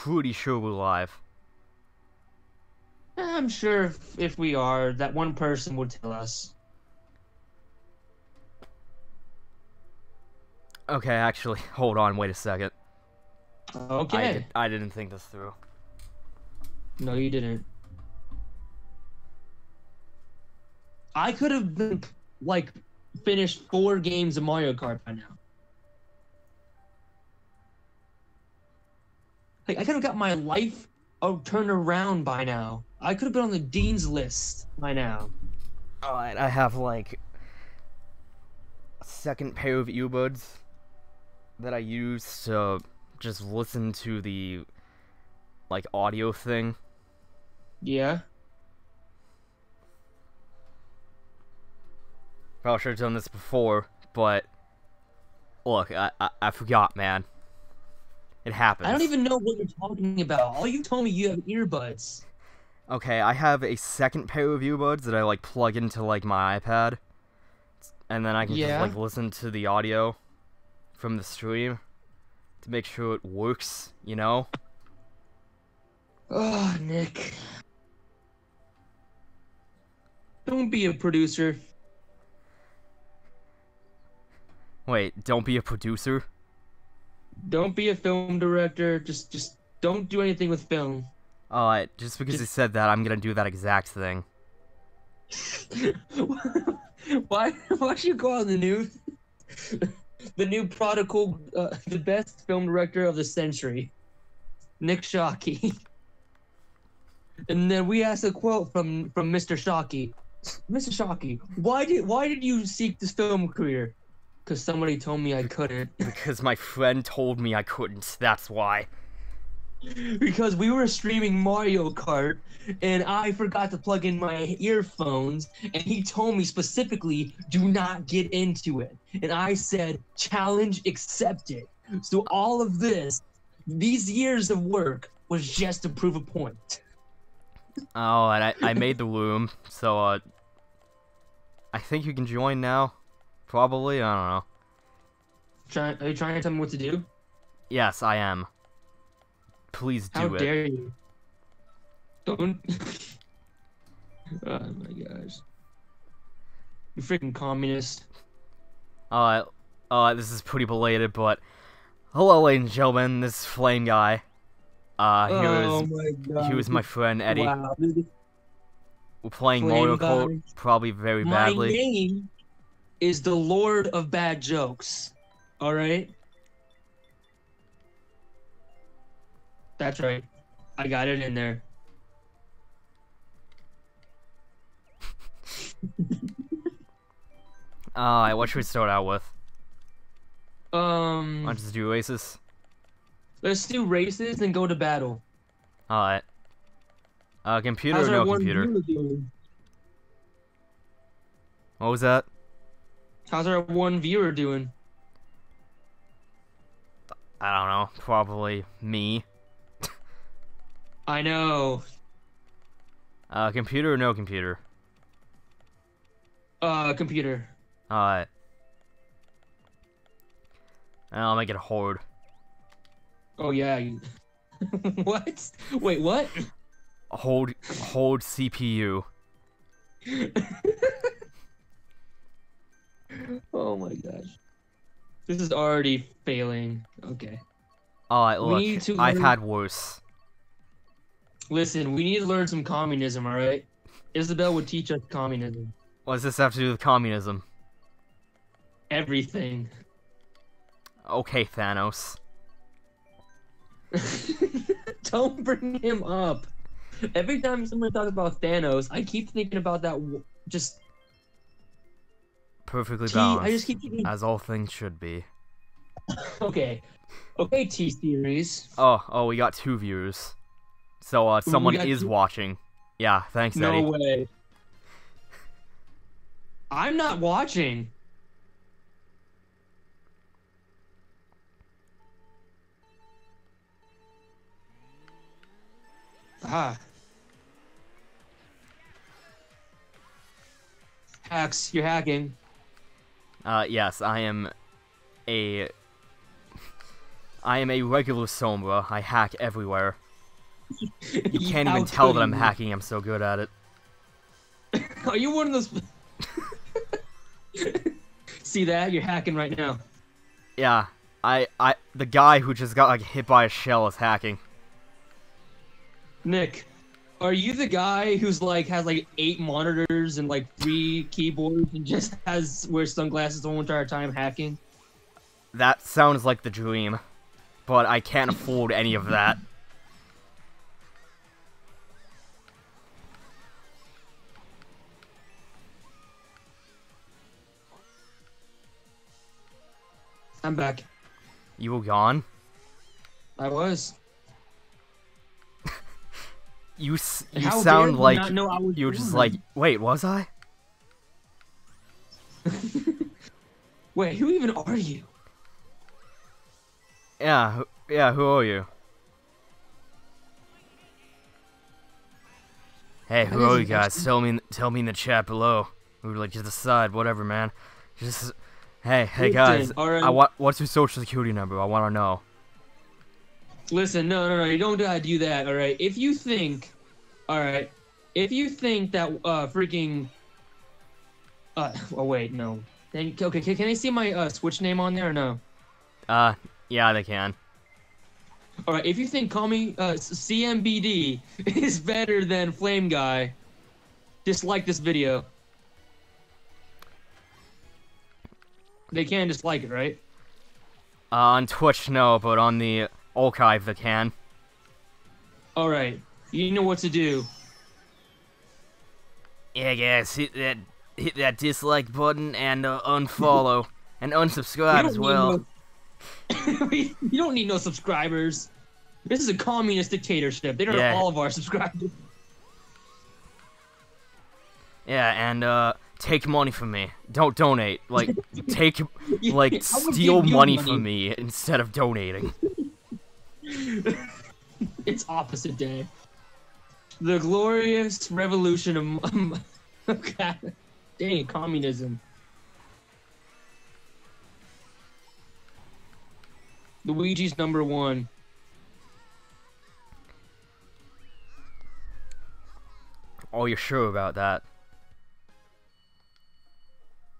pretty sure we're live. I'm sure if, if we are, that one person would tell us. Okay, actually, hold on, wait a second. Okay. I, I didn't think this through. No, you didn't. I could have been like finished four games of Mario Kart by now. Like I could have got my life uh, turned around by now. I could have been on the dean's list by now. Alright, I have like a second pair of earbuds that I use to just listen to the like audio thing. Yeah. Probably should have done this before, but look, I, I, I forgot, man. It happens. I don't even know what you're talking about. All you told me you have earbuds. Okay, I have a second pair of earbuds that I like plug into like my iPad, and then I can Yeah. just like listen to the audio from the stream to make sure it works. You know? Oh, Nick. Don't be a producer. Wait, don't be a producer. Don't be a film director. Just just don't do anything with film. Alright, just because Just- said that, I'm gonna do that exact thing. why why should you go on the news? the new prodigal, uh, the best film director of the century, Nick Shockey. and then we asked a quote from from Mr. Shockey. Mr. Shockey, why did why did you seek this film career? Because somebody told me I couldn't. Because my friend told me I couldn't. That's why. because we were streaming Mario Kart and I forgot to plug in my earphones and he told me specifically do not get into it and I said challenge accepted so all of this these years of work was just to prove a point Oh, and I, I made the room, so uh, I think you can join now. Probably. I don't know. Try, are you trying to tell me what to do Yes, I am. Please do how it. dare you don't oh my gosh you freaking communist Uh, uh, this is pretty belated, but hello, ladies and gentlemen. This is Flame Guy. Uh, here oh is my god here is my friend Eddie. wow We're playing Flame Guy. Kart, probably very badly. Is the Lord of Bad Jokes. All right. That's right. I got it in there. Alright, what should we start out with? Um, Let's just do races. let's do races and go to battle. Alright. Uh, computer How's or no computer? What was that? How's our one viewer doing? I don't know. Probably me. I know. Uh, computer or no computer? Uh, computer. Alright. I'll make it hard. Oh yeah. You... what? Wait, what? Hold, hold CPU. oh my gosh. This is already failing. Okay. Alright, look. I've learn- had worse. Listen, we need to learn some communism, all right? Isabelle would teach us communism. What does this have to do with communism? Everything. Okay, Thanos. Don't bring him up. Every time someone talks about Thanos, I keep thinking about that. w- Just Perfectly T. balanced. I just keep thinking. As all things should be. Okay, okay, T series. Oh, oh, we got two viewers. So, uh, someone is two- watching. Yeah, thanks, No Eddie. way. I'm not watching. Ah. Hacks, you're hacking. Uh, yes, I am a I am a regular Sombra. I hack everywhere. You can't even tell that I'm hacking. I'm so good at it. Are you one of those? See that? You're hacking right now. Yeah, I, I, the guy who just got like hit by a shell is hacking. Nick, are you the guy who's like has like eight monitors and like three keyboards and just has wears sunglasses the whole entire time hacking? That sounds like the dream, but I can't afford any of that. I'm back. You were gone. I was. You, you How sound you like know I was you were just like, wait, was I? Wait, who even are you? Yeah, who- yeah. Who are you? Hey, who are you guys? Tell me, in- tell me in the chat below. We would like to decide, whatever, man. Just, hey, hey guys. I want. What's your social security number? I want to know. Listen, no, no, no, you don't gotta do that, all right? If you think, all right, if you think that uh freaking, uh, oh wait, no, then okay, can, can I see my uh Switch name on there or no? Uh, yeah, they can. All right, if you think call me uh, CMBD is better than Flame Guy, dislike this video. They can dislike it, right? Uh, on Twitch, no, but on the archive, they can. All right, you know what to do. Yeah, guys, hit that, hit that dislike button and uh, unfollow and unsubscribe We as well. no- we, you don't need no subscribers. This is a communist dictatorship. They don't Yeah. have all of our subscribers. Yeah, and uh, take money from me. Don't donate. Like, take, like, steal you money from me instead of donating. It's opposite day. The glorious revolution of um, God, dang communism. Luigi's number one. Oh, you're sure about that?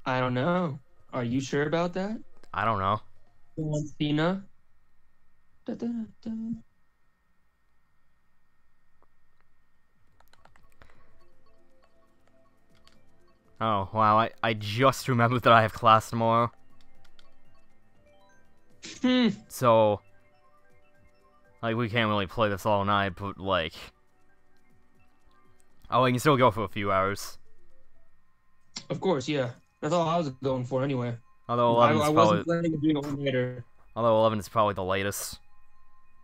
I don't know. Are you sure about that? I don't know. John Cena. Da, da, da. Oh, wow, I, I just remembered that I have class tomorrow. Hmm. So, like, we can't really play this all night, but, like... Oh, we can still go for a few hours. Of course, yeah. That's all I was going for anyway. Although I, 11 is I probably, wasn't planning on doing it later. although 11 is probably the latest.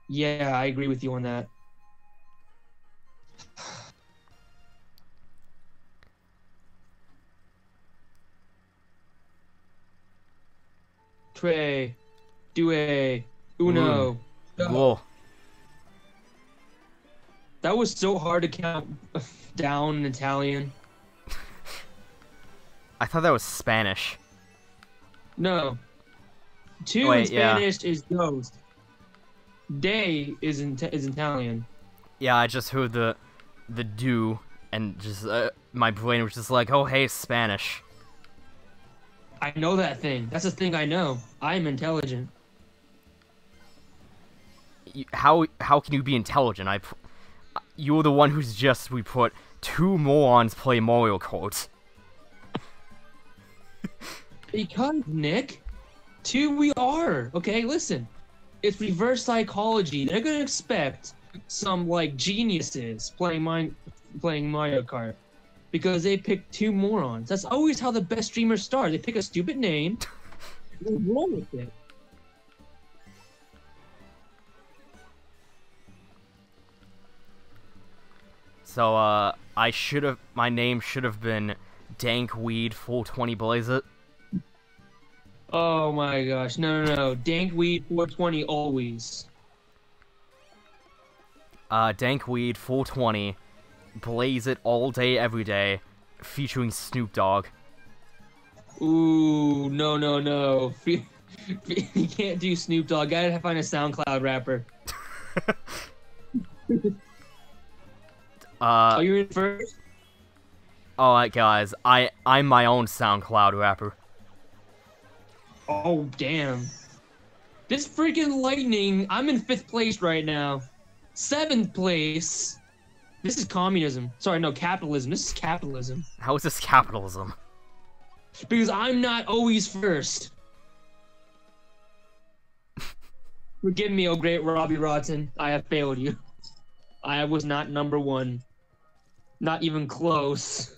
Yeah, I agree with you on that. Tre, due, uno. Whoa. That was so hard to count down in Italian. I thought that was Spanish. No. Two Wait, in yeah. Spanish is ghost. Day is in is Italian. Yeah, I just heard the the do and just uh, my brain was just like, "Oh, hey, Spanish." I know that thing. That's the thing I know. I'm intelligent. You- How how can you be intelligent? I, you're the one who's just we put two morons play Mario Kart. Because Nick, two we are. Okay, listen. It's reverse psychology. They're gonna expect some like geniuses playing mine playing Mario Kart. Because they pick two morons. That's always how the best streamers start. They pick a stupid name. they roll with it. So uh, I should have my name should have been Dank Weed 420 Blaze It. Oh my gosh. No no no. Dankweed 420 always. Uh, Dank Weed 420 Blaze It all day every day, featuring Snoop Dogg. Ooh, no no no. You can't do Snoop Dogg. Gotta find a SoundCloud rapper. Uh, oh, you're in first. alright, guys. I I'm my own SoundCloud rapper. Oh damn! This freaking lightning. I'm in fifth place right now. Seventh place. This is communism. Sorry, no capitalism. This is capitalism. How is this capitalism? Because I'm not always first. Forgive me, oh great Robbie Rotten. I have failed you. I was not number one. Not even close.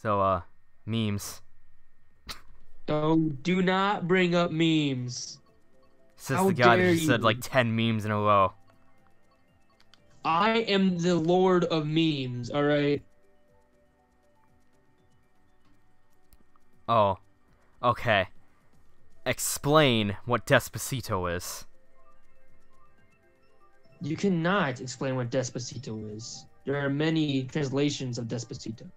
So, uh, memes. Oh, do not bring up memes. Says How the guy that just said like 10 memes in a row. I am the lord of memes, alright? Oh. Okay. Explain what Despacito is. You cannot explain what Despacito is. There are many translations of Despacito.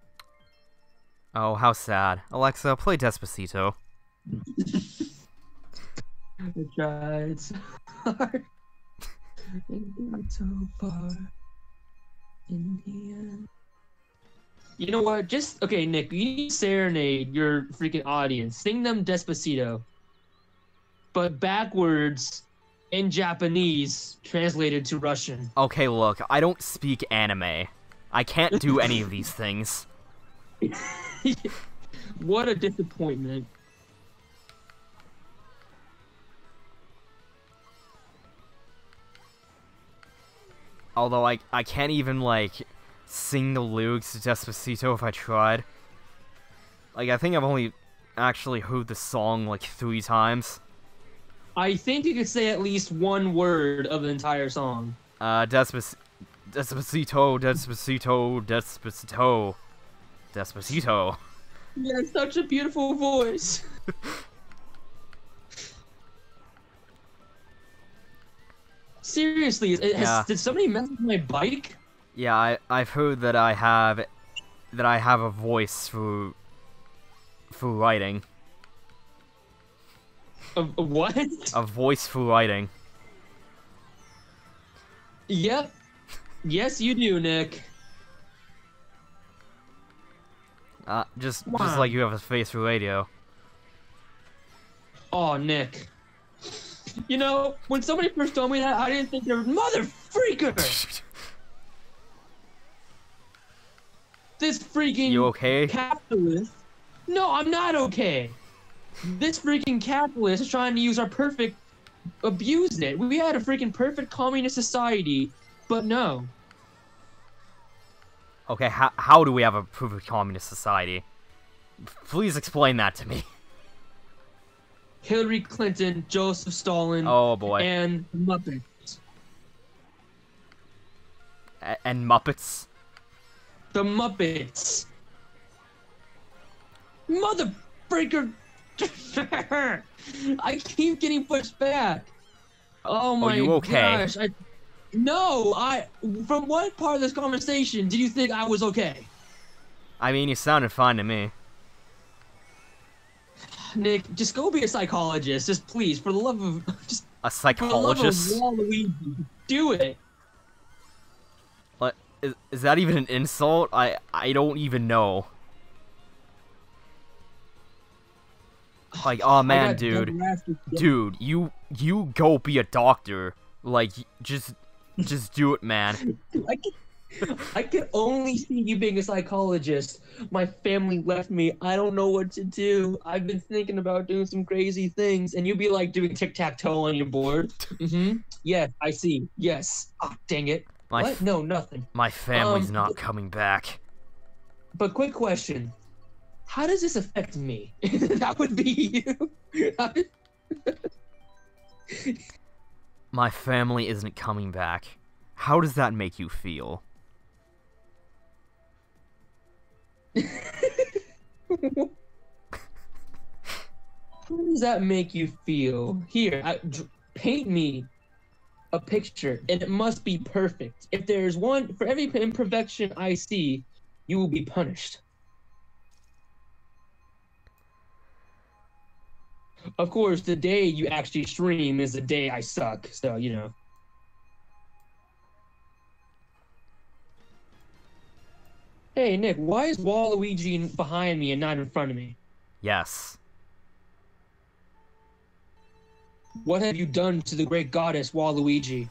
Oh, how sad. Alexa, play Despacito. I tried so hard got so far in the end. You know what? Just okay, Nick. You need to serenade your freaking audience. Sing them Despacito, but backwards in Japanese, translated to Russian. Okay, look, I don't speak anime. I can't do any of these things. what a disappointment. Although I I can't even like sing the lyrics to Despacito if I tried. Like I think I've only actually heard the song like three times. I think you could say at least one word of the entire song. Uh, Despac- Despacito, Despacito, Despacito, Despacito. You have such a beautiful voice. Seriously, has, Yeah. did somebody mess with my bike? Yeah, I I've heard that I have that I have a voice for for writing. A, a what? A voice for writing. yep. Yes, you do, Nick. Uh, just just Wow. like you have a face for radio. Oh, Nick. You know, when somebody first told me that, I didn't think they were mother freaker. This freaking You okay? capitalist. No, I'm not okay. This freaking capitalist is trying to use our perfect, abuse it. We had a freaking perfect communist society, but no. Okay, how how do we have a proof of communist society? Please explain that to me. Hillary Clinton, Joseph Stalin, Oh boy. and Muppets. A- and Muppets. The Muppets. Mother freaker. I keep getting pushed back. Oh my you okay? gosh. I, no, I. From what part of this conversation did you think I was okay? I mean, you sounded fine to me. Nick, just go be a psychologist. Just please, for the love of. Just A psychologist. for the love of? Waluigi, do it. What is, is that even an insult? I I don't even know. Like, oh man, dude, dude, you you go be a doctor. Like, just just do it, man. I can, I can only see you being a psychologist. My family left me. I don't know what to do. I've been thinking about doing some crazy things, and you'd be like doing tic tac toe on your board. Mm-hmm. Yes, I see. Yes. Ah, dang it. My what? No, nothing. my family's Um, not coming back. But quick question: How does this affect me? that would be you. My family isn't coming back. How does that make you feel? How does that make you feel? Here, I, paint me a picture and it must be perfect. If there's one for every imperfection I see, you will be punished. Of course, the day you actually stream is the day I suck. So, you know. Hey, Nick, why is Waluigi behind me and not in front of me? Yes. What have you done to the great goddess Waluigi?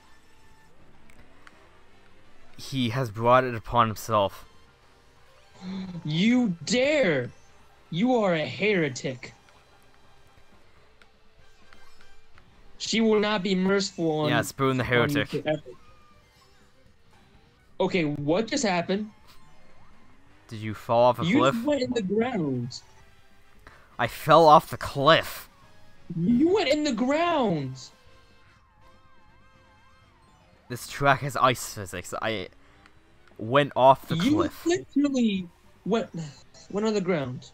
He has brought it upon himself. You dare! You are a heretic. She will not be merciful on. Yeah, Spoon the heretic. Okay, what just happened? Did you fall off a you cliff? just went in the ground. I fell off the cliff. You went in the ground. This track has ice physics. I went off the you cliff. literally went went on the ground.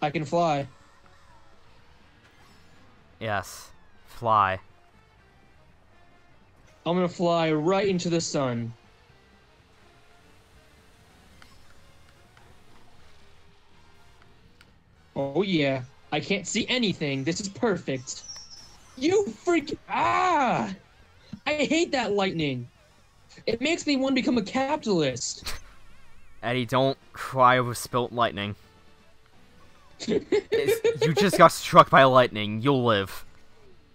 I can fly. Yes. Fly. I'm gonna fly right into the sun. Oh yeah, I can't see anything. This is perfect. You freak! Ah! I hate that lightning. It makes me want to become a capitalist. Eddie, don't cry over spilt lightning. You just got struck by lightning. You'll live.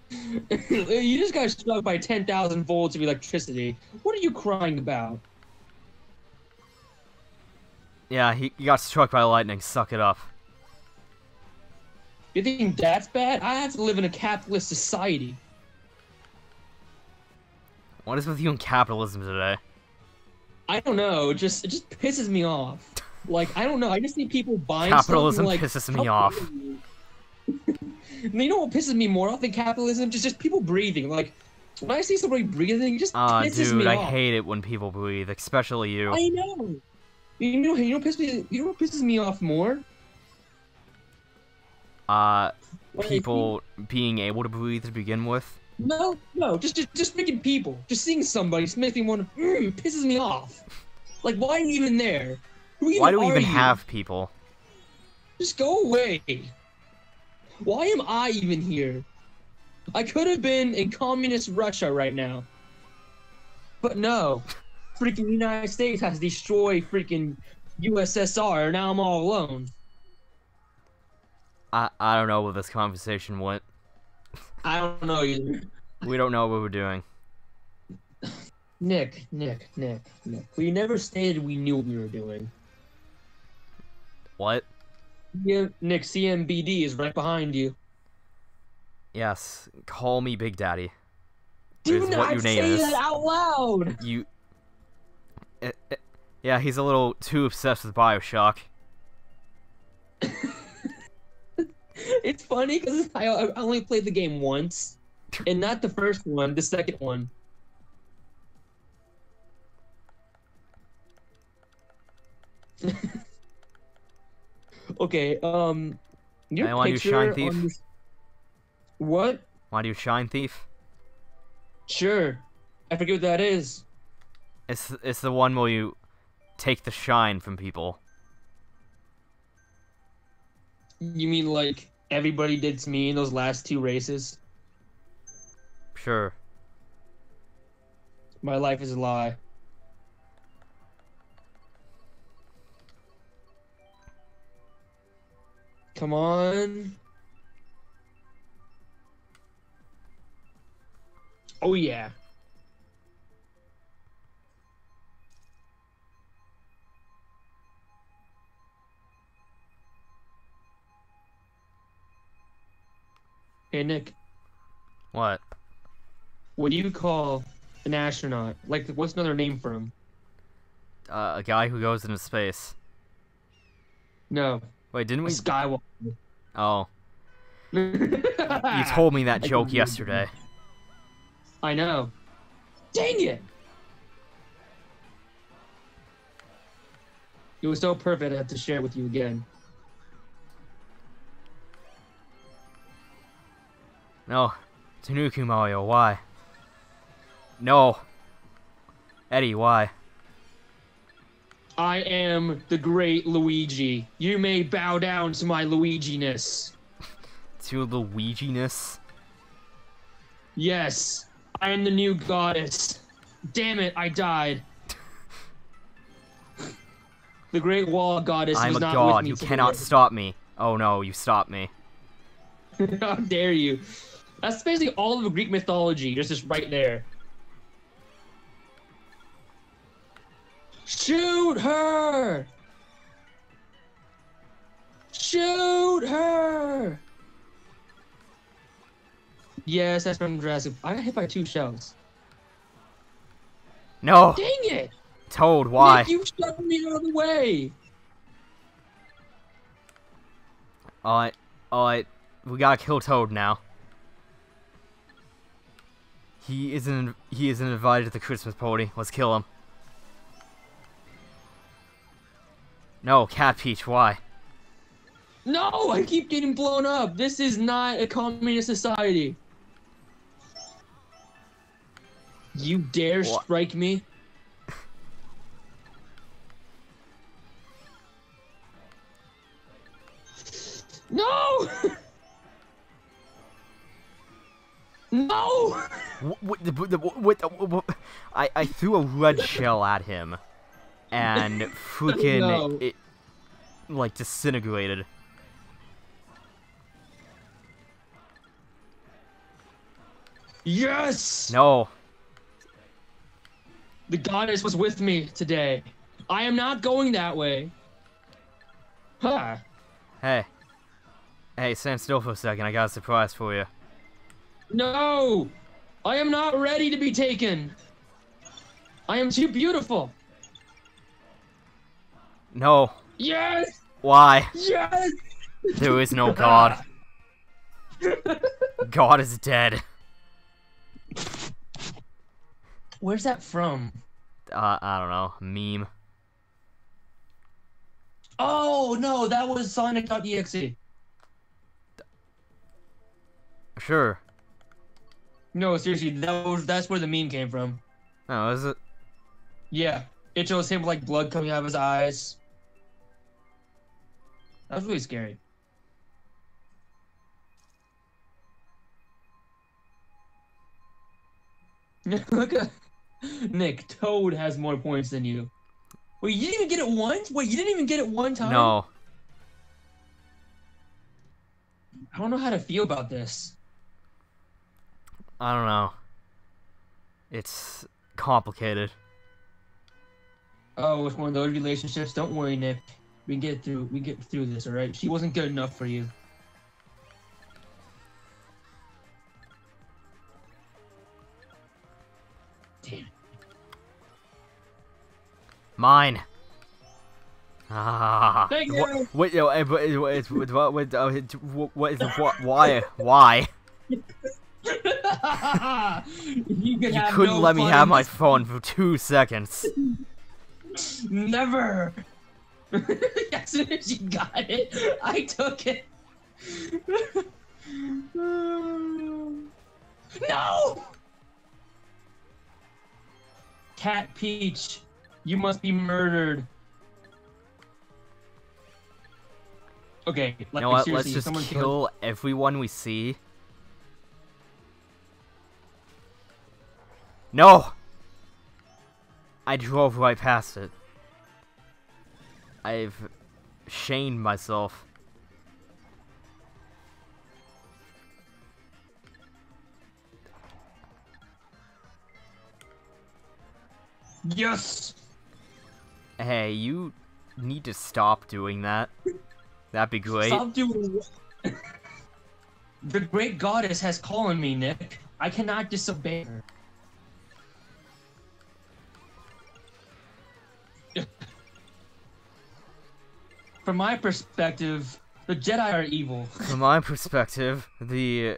you just got struck by 10,000 volts of electricity. What are you crying about? Yeah, he, he got struck by lightning. Suck it up. You think that's bad? I have to live in a capitalist society. What is with you and capitalism today? I don't know. It just it just pisses me off. Like I don't know. I just see people buying Capitalism like, pisses me off. you? know what pisses me more off than capitalism? Just just people breathing. Like when I see somebody breathing, it just Ah, pisses dude, me I off. hate it when people breathe, especially you. I know. You know, you know, what pisses me. You know what pisses me off more? Uh, people being able to breathe to begin with. No, no, just just just freaking people. Just seeing somebody just makes me want to. Mm, pisses me off. Like, why are you even there? Who even Why do we even you? have people? Just go away. Why am I even here? I could have been in communist Russia right now. But no. Freaking United States has destroyed freaking USSR, and now I'm all alone. I I don't know where this conversation went. I don't know either. We don't know what we're doing. Nick, Nick, Nick, Nick. We never stated we knew what we were doing. What? Yeah, Nick, CMBD is right behind you. Yes, call me Big Daddy. Do not say is. that out loud! You. Eh, eh, yeah, he's a little too obsessed with Bioshock. It's funny because I, I only played the game once, and not the first one, the second one. okay, um, your I wanna do picture Shine Thief. What? Why do you shine thief? Sure, I forget what that is. It's it's the one where you take the shine from people. You mean like everybody did to me in those last two races? Sure. My life is a lie. Come on. Oh yeah. Hey Nick, What? what do you call an astronaut? Like, what's another name for him? Uh, a guy who goes into space. No, Wait, didn't we? Skywalker. Oh. you told me that joke yesterday. I know. Dang it! It was so perfect I have to share it with you again. No. Tanuki Mario, why? No. Eddie, why? I am the great Luigi. You may bow down to my Luigi-ness. To Luigi-ness? Yes, I am the new goddess. Damn it, I died. the great wall goddess I'm a not god. with me You today. cannot stop me. Oh no, you stopped me. How dare you? That's basically all of Greek mythology, just just right there. Shoot her! Shoot her! Yes, that's from Jurassic. I got hit by two shells. No! Dang it! Toad, why? Nick, you shoved me out of the way. Alright, alright. We gotta kill Toad now. He isn't he isn't invited to the Christmas party. Let's kill him. No, Cat Peach, why? No, I keep getting blown up. This is not a communist society. You dare What? strike me? No! no! What, what, the- the- what, the- what, I, I threw a red shell at him. And freaking No. it like disintegrated. Yes! No. The goddess was with me today. I am not going that way. Huh. Hey. Hey, stand still for a second. I got a surprise for you. No! I am not ready to be taken. I am too beautiful. No. Yes! Why? Yes! There is no God. God is dead. Where's that from? Uh, I don't know. Meme. Oh no, that was Sonic.exe. Sure. No, seriously, that was that's where the meme came from. Oh, is it? Yeah, it shows him like blood coming out of his eyes. That was really scary. Look at Nick. Toad has more points than you. Wait, you didn't even get it once? Wait, you didn't even get it one time? No. I don't know how to feel about this. I don't know. It's complicated. Oh, it's one of those relationships. Don't worry, Nick. We get through. We get through this, all right? She wasn't good enough for you. Damn. Mine. Ah. Thank What? you. What? but, uh, What? What? What? What? uh, it- what- What is the what? Why? Why? you could You have couldn't no let me have my phone for two seconds. Never. as soon as you got it, I took it. no. Cat Peach, you must be murdered. Okay, You know what? Let's just kill everyone we see. No! I drove right past it. I've shamed myself. Yes. Hey, you need to stop doing that. That'd be great. Stop doing. what- the great goddess has calling me, Nick. I cannot disobey her. From my perspective, the Jedi are evil. From my perspective, the.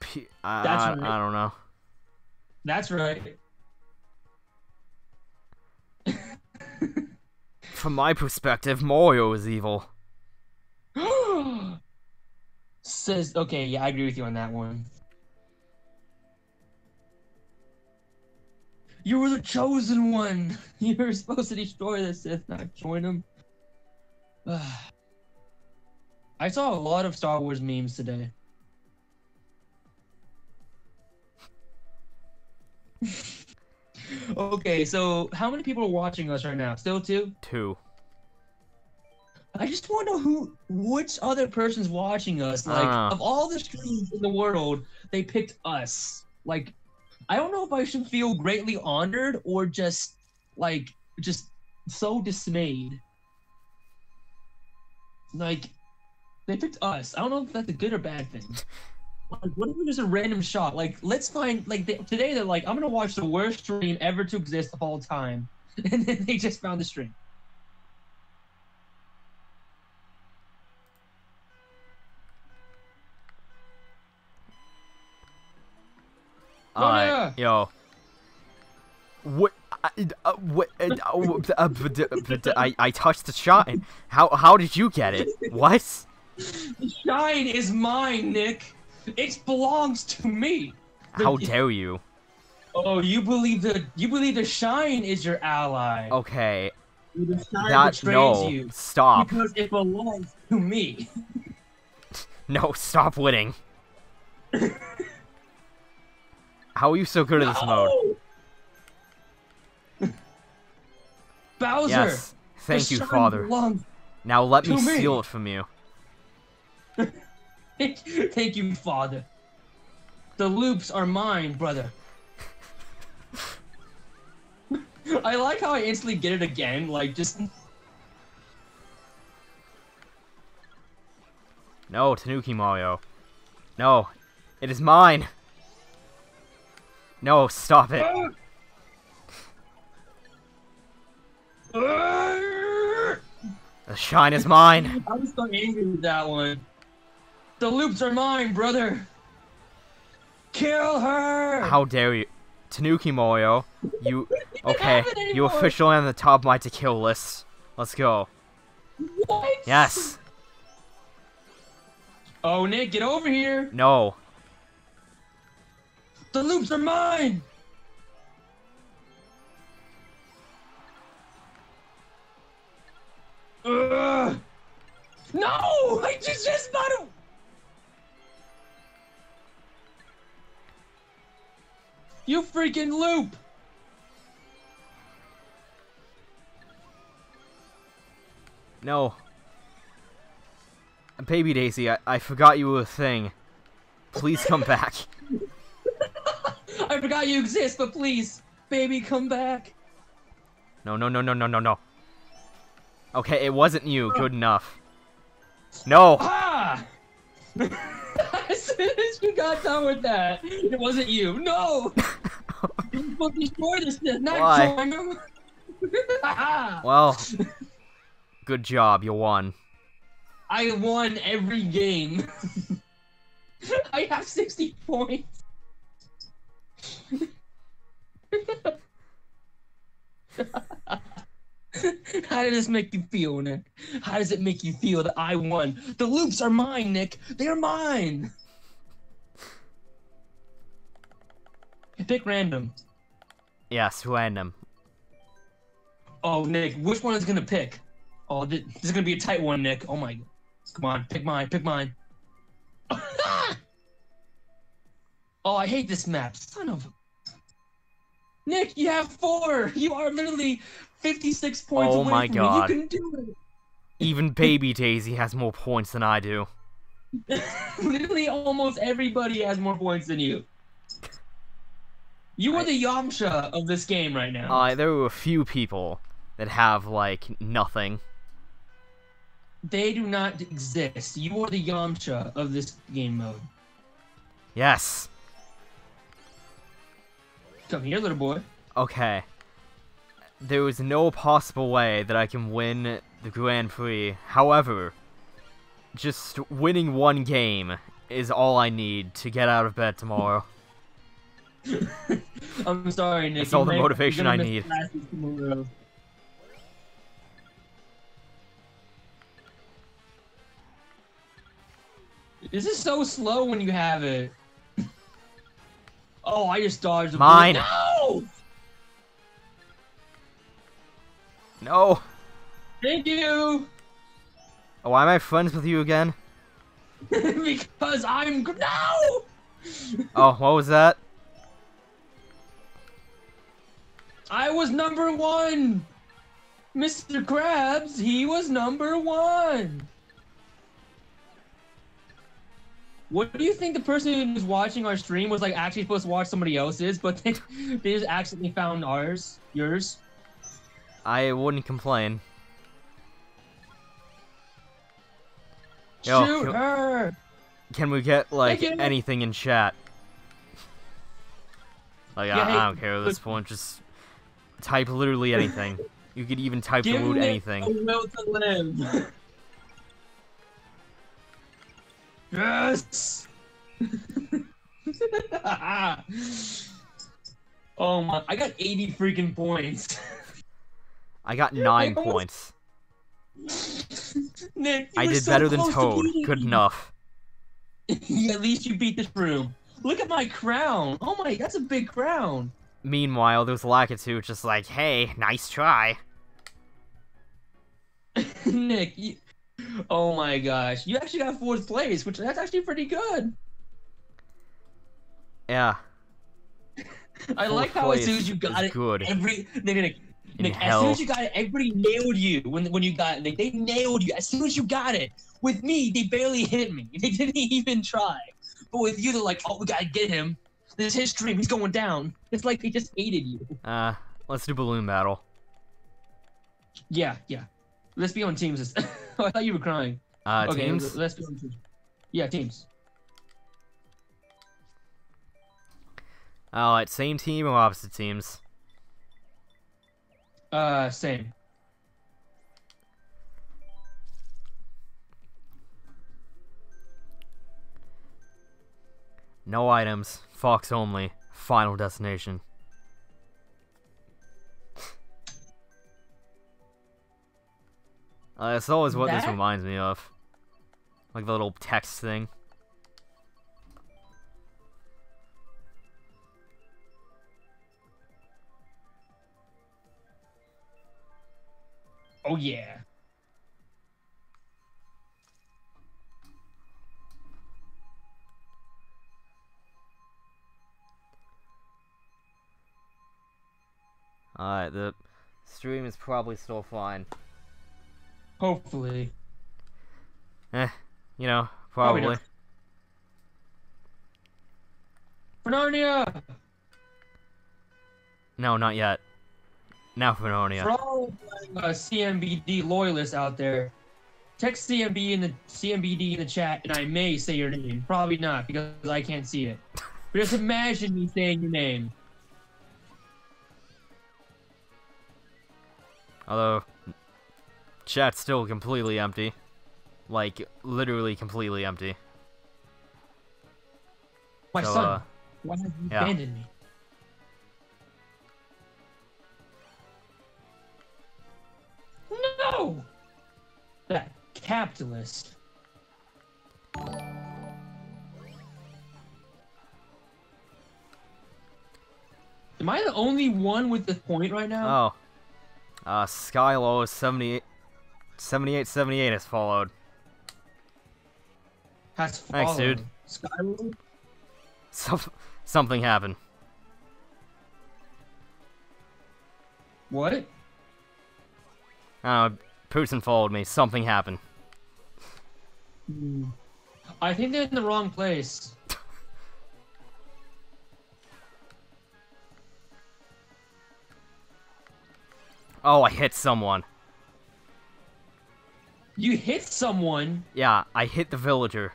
P- I, That's I, right. I don't know. That's right. From my perspective, Mario is evil. Says okay, yeah, I agree with you on that one. You were the chosen one. You were supposed to destroy the Sith, not join them. I saw a lot of Star Wars memes today. okay, so how many people are watching us right now? Still two? Two. I just want to know who, which other person's watching us. Like, Ah. of all the streams in the world, they picked us. Like, I don't know if I should feel greatly honored or just, like, just so dismayed. Like, they picked us. I don't know if that's a good or bad thing. Like, what if it was a random shot? Like, let's find, like, they, today they're like, I'm gonna watch the worst stream ever to exist of all time. And then they just found the stream. Oh, yo. What? I, uh, what? Uh, uh, uh, I I touched the shine. How how did you get it? What? The shine is mine, Nick. It belongs to me. How dare you? Oh, you believe the you believe the shine is your ally. Okay, the shine that betrays no. you Stop. because it belongs to me. No, stop winning. How are you so good at this mode? Bowser. Yes. Thank you, Father. Now let me me. steal it from you. Thank you, Father. The loops are mine, brother. I like how I instantly get it again, like just No, Tanuki Mario. No, it is mine. No, stop it. The shine is mine. I'm so angry with that one. The loops are mine, brother. Kill her. How dare you? Tanuki Mario, you okay, you officially on the top of my to kill list. Let's go. What? Yes. Oh, Nick, get over here. No. The loops are mine. Ugh. No, I just just not. A... You freaking loop. No. Baby Daisy, I, I forgot you were a thing. Please come back. I forgot you exist, but please, baby, come back. No, no, no, no, no, no, no. Okay, it wasn't you. Good enough. No. Ah! as soon as you got done with that, it wasn't you. No! You're destroy this, not Why? join them. Well, good job. You won. I won every game. I have 60 points. How does this make you feel, Nick? How does it make you feel that I won? The loops are mine, Nick. They're mine. Pick random. Yes, random. Oh, Nick, which one is gonna pick? Oh, thi- this is gonna be a tight one, Nick. Oh my, come on, pick mine, pick mine. oh, I hate this map. Son of. Nick, you have four. You are literally 56 points Oh away my from God. me. You can do it. Even Baby Daisy has more points than I do. literally, almost everybody has more points than you. You are I- the Yamcha of this game right now. Uh, there were a few people that have like nothing. they do not exist. You are the Yamcha of this game mode. Yes. Come here, little boy. Okay. There is no possible way that I can win the Grand Prix. However, just winning one game is all I need to get out of bed tomorrow. I'm sorry, Nick. It's all the motivation I need. This is so slow when you have it. Oh, I just dodged. Mine. No! No! Thank you. Oh, why am I friends with you again? because I'm no. Oh, what was that? I was number one. Mr. Krabs, he was number one. What do you think the person who's watching our stream was like actually supposed to watch somebody else's, but they, they just accidentally found ours, yours? I wouldn't complain. Yo, Shoot yo- her! Can we get, like, anything in chat? Like, Yeah, I, hey, I don't care at this point, just type literally anything. you could even type the word anything. yes. oh my! I got 80 freaking points. I got nine almost- points. Nick, you I did so better than close to Toad. beating Good enough. At least you beat this room. Look at my crown. Oh my, that's a big crown. Meanwhile, there's Lakitu just like, hey, nice try. Nick, you... oh my gosh, you actually got fourth place, which that's actually pretty good. Yeah. I Fourth like how as soon as you got it, good. every In Nick, as soon as you got it, everybody nailed you when when you got it. They nailed you as soon as you got it. With me, they barely hit me. They didn't even try. But with you, they're like, "Oh, we gotta get him. This is his stream. He's going down." It's like they just hated you. Uh, let's do balloon battle. Yeah, yeah. Let's be on teams. oh, I thought you were crying. Uh, okay, teams? let's on teams. Yeah, teams. Alright, same team or opposite teams? Uh, same. No items. Fox only. Final destination. Uh, that's always what this reminds me of. Like the little text thing. Oh yeah. Alright, the stream is probably still fine. Hopefully. Eh, you know, Probably. Narnia! No, not yet. Now for Narnia. For all uh, CMBD loyalists out there, text CMB in the CMBD in the chat, and I may say your name. Probably not because I can't see it. But just imagine me saying your name. Although, chat's still completely empty. Like, literally completely empty. My So, son, uh, why have you yeah. abandoned me? No! That capitalist. Am I the only one with the point right now? Oh. Uh, Skylo 78, 78, 78 has followed. Has Thanks, dude. followed. Some, something happened. What? I don't know, Putin followed me. Something happened. Hmm. I think they're in the wrong place. Oh, I hit someone. You hit someone. Yeah, I hit the villager.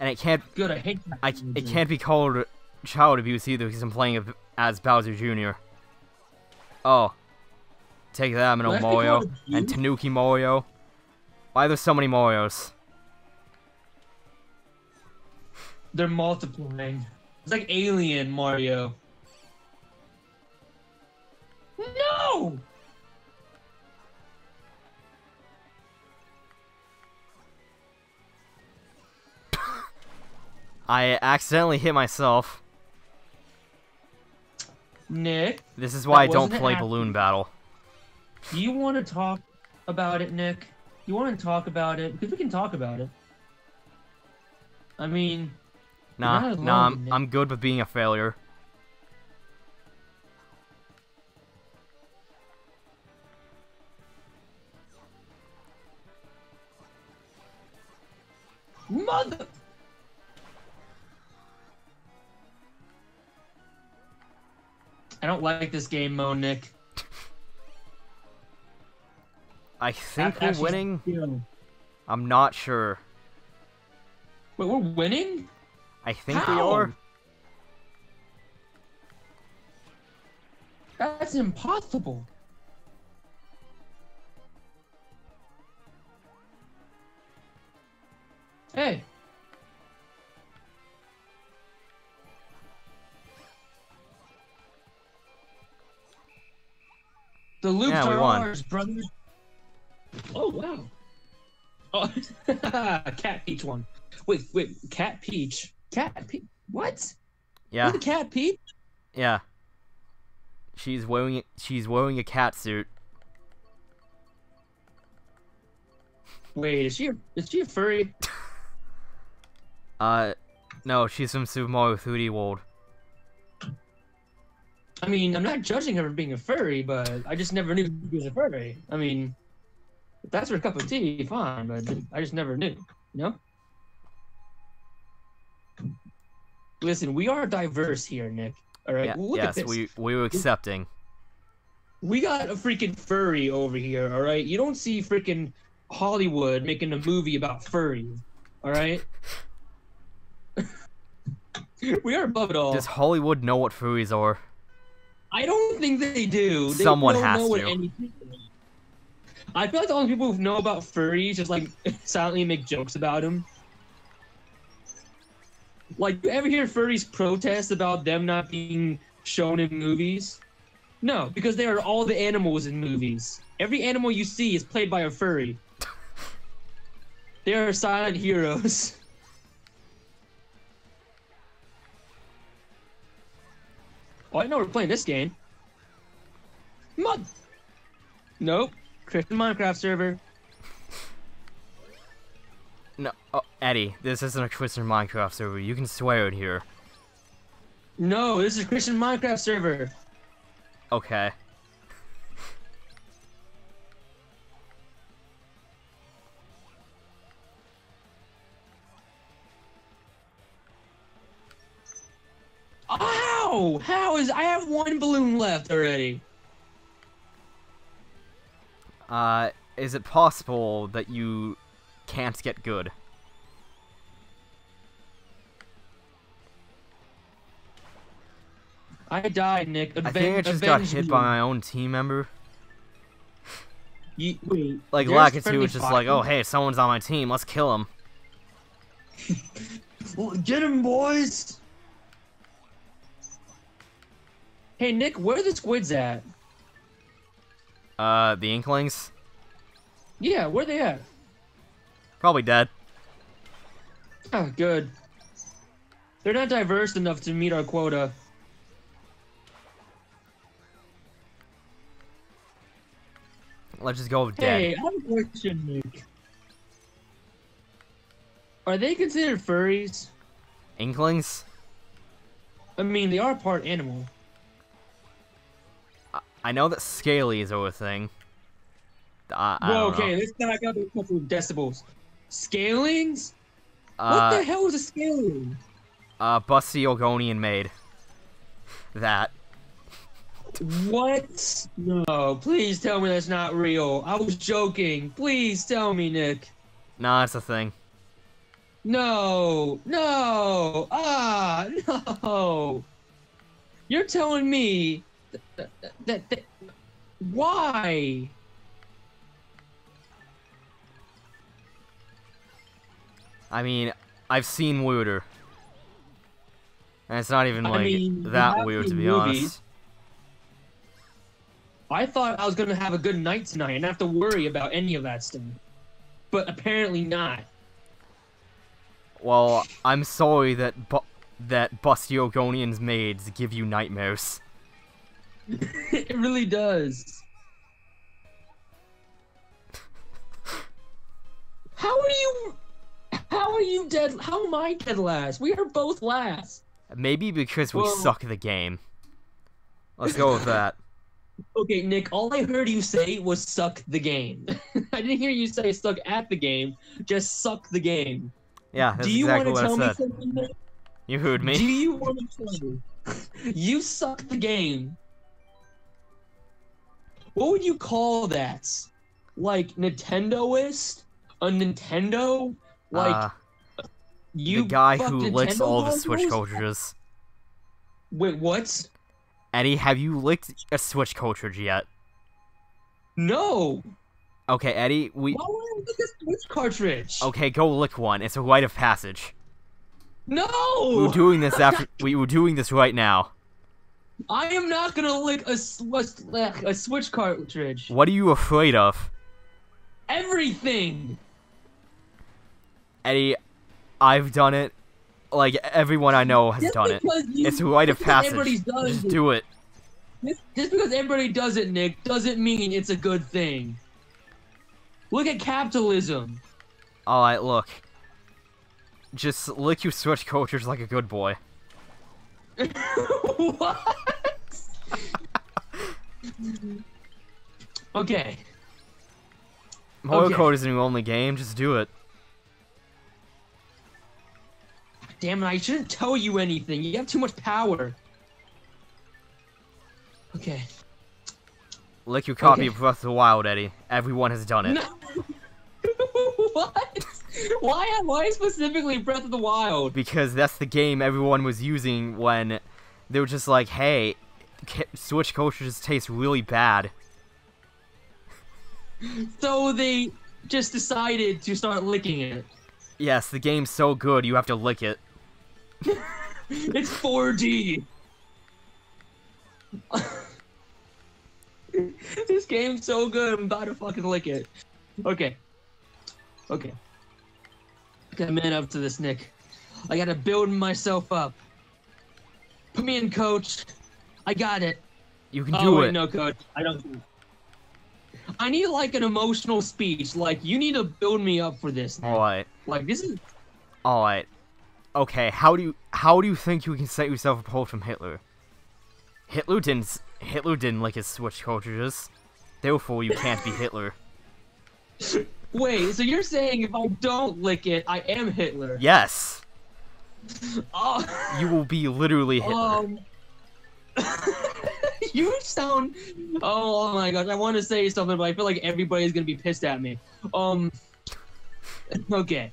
And it can't, Good, I hate. I, it can't be called child abuse either because I'm playing as Bowser Jr. Oh. Take that, Mino Mario. And? Tanooki Mario. Why are there so many Marios? They're multiplying. It's like Alien Mario. No! I accidentally hit myself. Nick, This is why I don't play. Balloon Battle. do you want to talk about it, Nick? You want to talk about it? Because we can talk about it. I mean, Nah, nah, I'm, Nick. I'm good with being a failure. mother. I don't like this game mode, Nick. I think we're winning. I'm not sure. Wait, we're winning? I think we are. That's impossible. Hey. The loops Yeah, are won. ours, brother. Oh wow. Oh, Cat Peach one. Wait, wait, Cat Peach. Cat Peach. What? Yeah, a Cat Peach? yeah. She's wearing she's wearing a cat suit. Wait, is she a, is she a furry? Uh, no, she's from Super Mario 3D World. I mean, I'm not judging her for being a furry, but I just never knew she was a furry. I mean, if that's her cup of tea, fine, but I just never knew. You know? Listen, we are diverse here, Nick. All right, Yeah, look at yes, this. we we were accepting. We got a freaking furry over here, all right? You don't see freaking Hollywood making a movie about furries, all right? we are above it all. Does Hollywood know what furries are? I don't think they do. They Someone has to. I feel like the only people who know about furries just like silently make jokes about them. Like, you ever hear furries protest about them not being shown in movies? No, because they are all the animals in movies. Every animal you see is played by a furry. They are silent heroes. Oh, I know we're playing this game. Mud. Nope. Christian Minecraft server. No, oh, Eddie, this isn't a Christian Minecraft server. You can swear it here. No, this is a Christian Minecraft server. Okay. Ow! How is I have one balloon left already? Uh, is it possible that you can't get good? I died, Nick. I think I just got hit by my own team member. You, wait, Like Lakitu was just like, oh hey, someone's on my team, let's kill him. Well, Get him, boys! Hey, Nick, where are the squids at? Uh, the Inklings? Yeah, where they at? Probably dead. Oh, good. They're not diverse enough to meet our quota. Let's just go with dead. Hey, I have a question, Nick. Are they considered furries? Inklings? I mean, they are part animal. I know that Scalies are a thing. I, I Whoa, okay, know. let's a couple of decibels. Scalings? what Uh, the hell is a scaling? uh, Busty Argonian made. That. What? No, please tell me that's not real. I was joking. Please tell me, Nick. Nah, it's a thing. No, no, ah, no. You're telling me that, that, that, why? I mean, I've seen weirder. And it's not even I like mean, that weird to be movies. honest. I thought I was gonna have a good night tonight and not have to worry about any of that stuff, but apparently not. Well, I'm sorry that bu- that Bustiogonian's maids give you nightmares. it really does. How are you? How are you dead? How am I dead last? We are both last. Maybe because we Well- suck the game. Let's go with that. Okay, Nick. All I heard you say was "suck the game." I didn't hear you say "suck at the game." Just "suck the game." Yeah, that's Do you exactly want to what tell me said. something? Nick? You heard me. Do you want to tell me? You suck the game. What would you call that? Like Nintendoist? A Nintendo? Like uh, you the guy who licks all the? Switch cartridges. Wait, what? Eddie, have you licked a Switch cartridge yet? No. Okay, Eddie, we. Why would I look a Switch cartridge? Okay, go lick one. It's a rite of passage. No. We were doing this after. we were doing this right now. I am not gonna lick a, Sw- a Switch cartridge. What are you afraid of, Everything. Eddie? I've done it. Like everyone I know has Just done it. you- It's a rite of passage. Just it. do it. Just, just because everybody does it, Nick, doesn't mean it's a good thing. Look at capitalism. Alright, look. Just lick your Switch cartridge like a good boy. what? okay. Mario Okay. Kart isn't your only game. Just do it. Damn it, I shouldn't tell you anything. You have too much power. Okay. Lick your copy Okay. of Breath of the Wild, Eddie. Everyone has done it. No. what? Why? Why specifically Breath of the Wild? because that's the game everyone was using when they were just like, "Hey, Switch cartridges taste really bad." So they just decided to start licking it. Yes, the game's so good you have to lick it. It's 4D. this game's so good, I'm about to fucking lick it. Okay. Okay. Gotta man up to this, Nick. I gotta build myself up. Put me in, coach. I got it. You can oh, do wait, it. no, coach. I don't. I need like an emotional speech. Like you need to build me up for this. Nick. All right, Like this is all right. Okay, how do you how do you think you can set yourself apart from Hitler? Hitler didn't Hitler didn't lick his Switch cartridges. Therefore, you can't be Hitler. Wait, so you're saying if I don't lick it, I am Hitler? Yes, Oh, you will be literally Hitler. um, you sound. Oh, oh my gosh, I want to say something, but I feel like everybody's gonna be pissed at me. Um. Okay.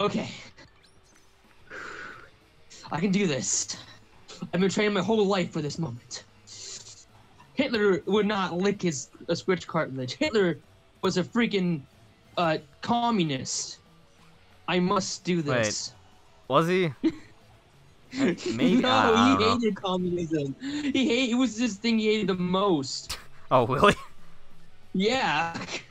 Okay. I can do this. I've been training my whole life for this moment. Hitler would not lick his a switch cartilage. Hitler was a freaking uh, communist. I must do this. Was he? Maybe no, he don't know. hated communism. He hate. It was this thing he hated the most. Oh, really? Yeah.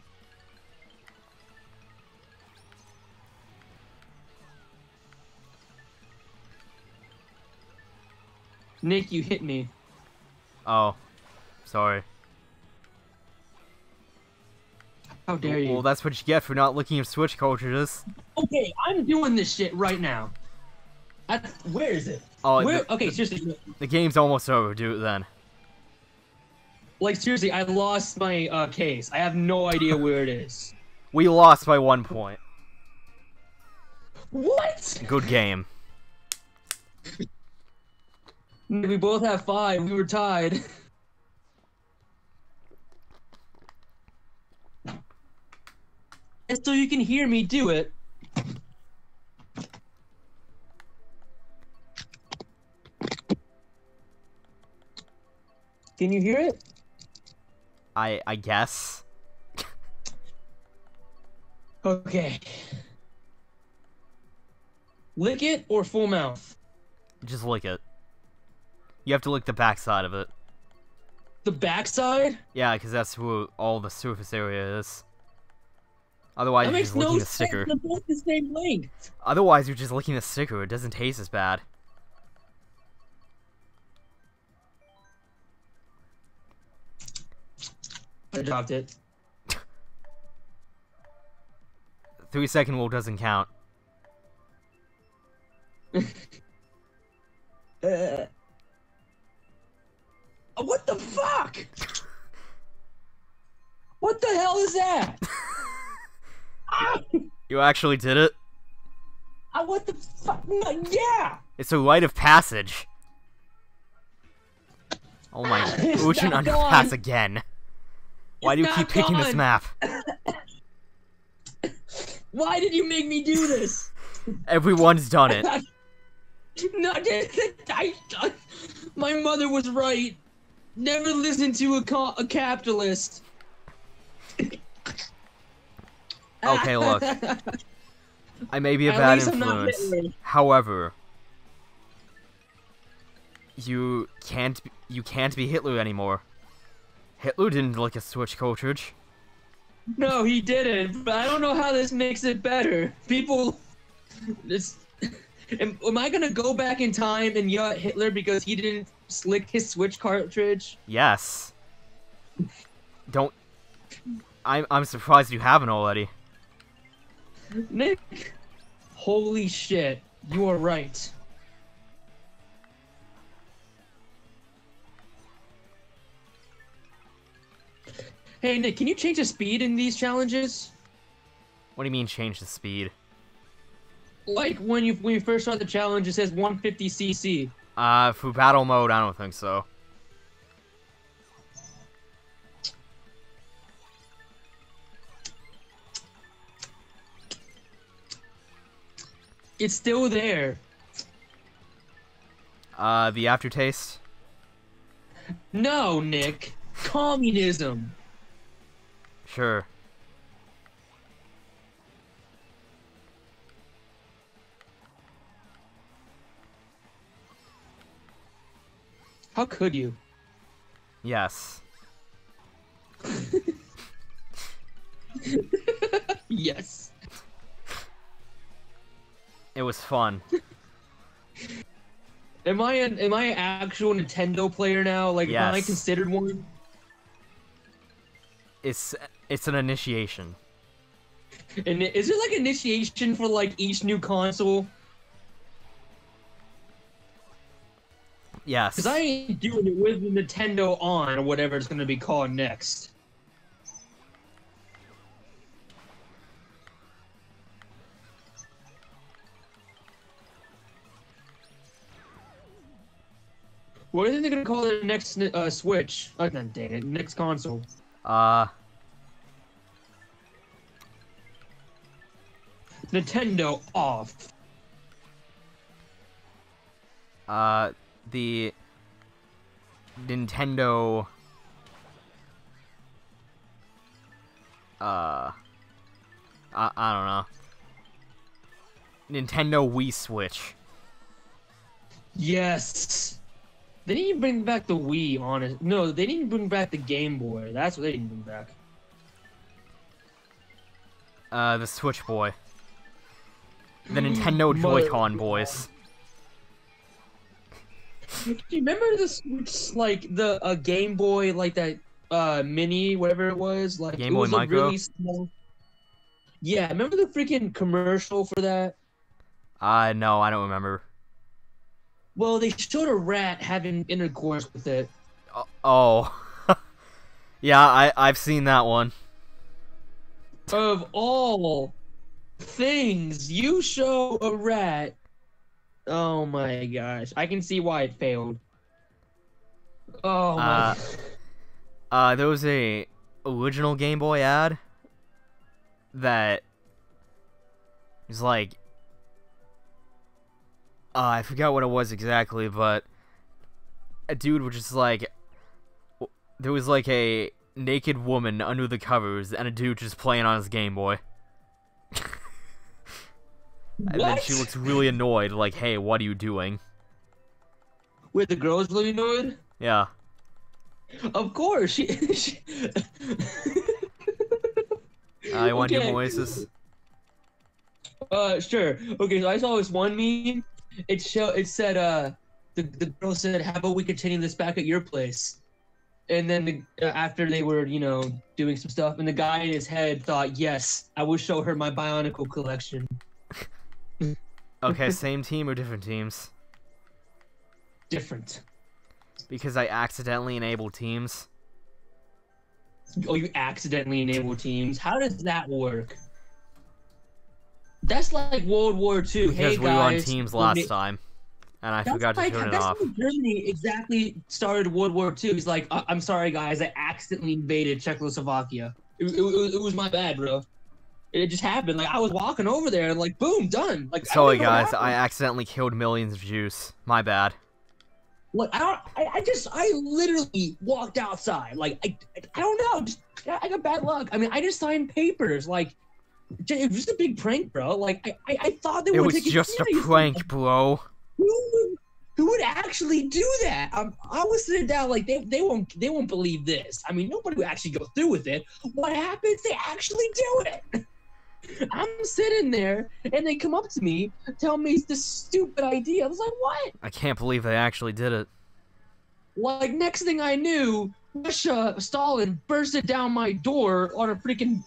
Nick, you hit me. Oh, sorry. How dare you? Well, that's what you get for not looking at Switch cartridges. okay, I'm doing this shit right now. I, where is it? Oh, where? the, okay, seriously. the game's almost over. Do it then. Like seriously, I lost my uh, case. I have no idea where it is. We lost by one point. What? Good game. We both have five. We were tied. And so you can hear me do it. Can you hear it? I I guess. Okay. Lick it or full mouth? Just lick it. You have to lick the backside of it. The backside? Yeah, because that's where all the surface area is. Otherwise, That you're just no licking a sense. sticker. They're both the same length. Otherwise, you're just licking a sticker. It doesn't taste as bad. I dropped it. Three second rule doesn't count. Uh, what the fuck? What the hell is that? You actually did it. I what the fuck? Yeah. It's a rite of passage. Oh my! It's Ocean underpass gone. again. Why do you keep picking this map? Why did you make me do this? Everyone's done it. no, I, I, my mother was right. Never listen to a, ca- a capitalist. Okay, look. I may be a bad least I'm not influence. However, you can't be- you can't be Hitler anymore. Hitler didn't lick a Switch cartridge. No, he didn't. But I don't know how this makes it better. People, this. Am, am I gonna go back in time and yell at Hitler because he didn't slick his Switch cartridge? Yes. Don't. I'm I'm surprised you haven't already. Nick, holy shit, you are right. Hey Nick, can you change the speed in these challenges? What do you mean change the speed? Like when you when you first start the challenge, it says 150 cc. Uh, for battle mode, I don't think so. It's still there. Uh, the aftertaste. No, Nick. Communism. Sure. How could you? Yes. Yes. It was fun. Am I an am I an actual Nintendo player now? Like am I considered one? It's it's an initiation. And is it like initiation for like each new console? Yes. Because I ain't doing it with Nintendo on or whatever it's gonna be called next. What think they're gonna call the next uh, Switch? Oh, no, dang it, next console. Uh, Nintendo off. uh, the Nintendo. Uh, I, I don't know. Nintendo Wii Switch. Yes. They didn't even bring back the Wii, honest. No, they didn't bring back the Game Boy. That's what they didn't bring back. Uh, the Switch Boy. The Nintendo Joy-Con boys. Do you remember the Switch, like the uh, Game Boy, like that uh mini, whatever it was, like Game it Boy was a Micro? really small. Yeah, remember the freaking commercial for that? Uh, no, I don't remember. Well, they showed a rat having intercourse with it. Uh, oh. yeah, I, I've seen that one. Of all things, you show a rat. Oh my gosh, I can see why it failed. Oh my. Uh, Uh, there was a original Game Boy ad that was like, uh, I forgot what it was exactly, but a dude was just like, there was like a naked woman under the covers and a dude just playing on his Game Boy. And then she looks really annoyed, like, hey, what are you doing? Wait, the girl's really annoyed? Yeah. Of course, she. she... I want your Okay. voices. Uh, sure. Okay, so I saw this one meme. It show it said uh the the girl said, "How about we continue this back at your place?" And then the, uh, after they were you know doing some stuff, and the guy in his head thought, "Yes, I will show her my Bionicle collection." Okay, same team or different teams? Different. Because I accidentally enabled teams. Oh, you accidentally enable teams. How does that work? That's like World War II. Because hey we were on teams last time. And I forgot to like, turn it that's off. when Germany exactly started World War II. He's like, "I- I'm sorry, guys, I accidentally invaded Czechoslovakia. It, it, it, was my bad, bro. It just happened. Like I was walking over there, and like, boom, done. Like, Sorry guys, I accidentally killed millions of Jews. My bad. Like, I don't. I, I just, I literally walked outside. Like, I, I don't know. Just, I got bad luck. I mean, I just signed papers. Like, it was a big prank, bro. Like, I, I, I thought they It were was taking just a prank, bro. who would, who would actually do that? I'm, I was sitting down like they, they won't they won't believe this. I mean, nobody would actually go through with it. What happens? They actually do it. I'm sitting there and they come up to me, tell me it's this stupid idea. I was like, what? I can't believe they actually did it. Like next thing I knew, Russia Stalin bursted down my door on a freaking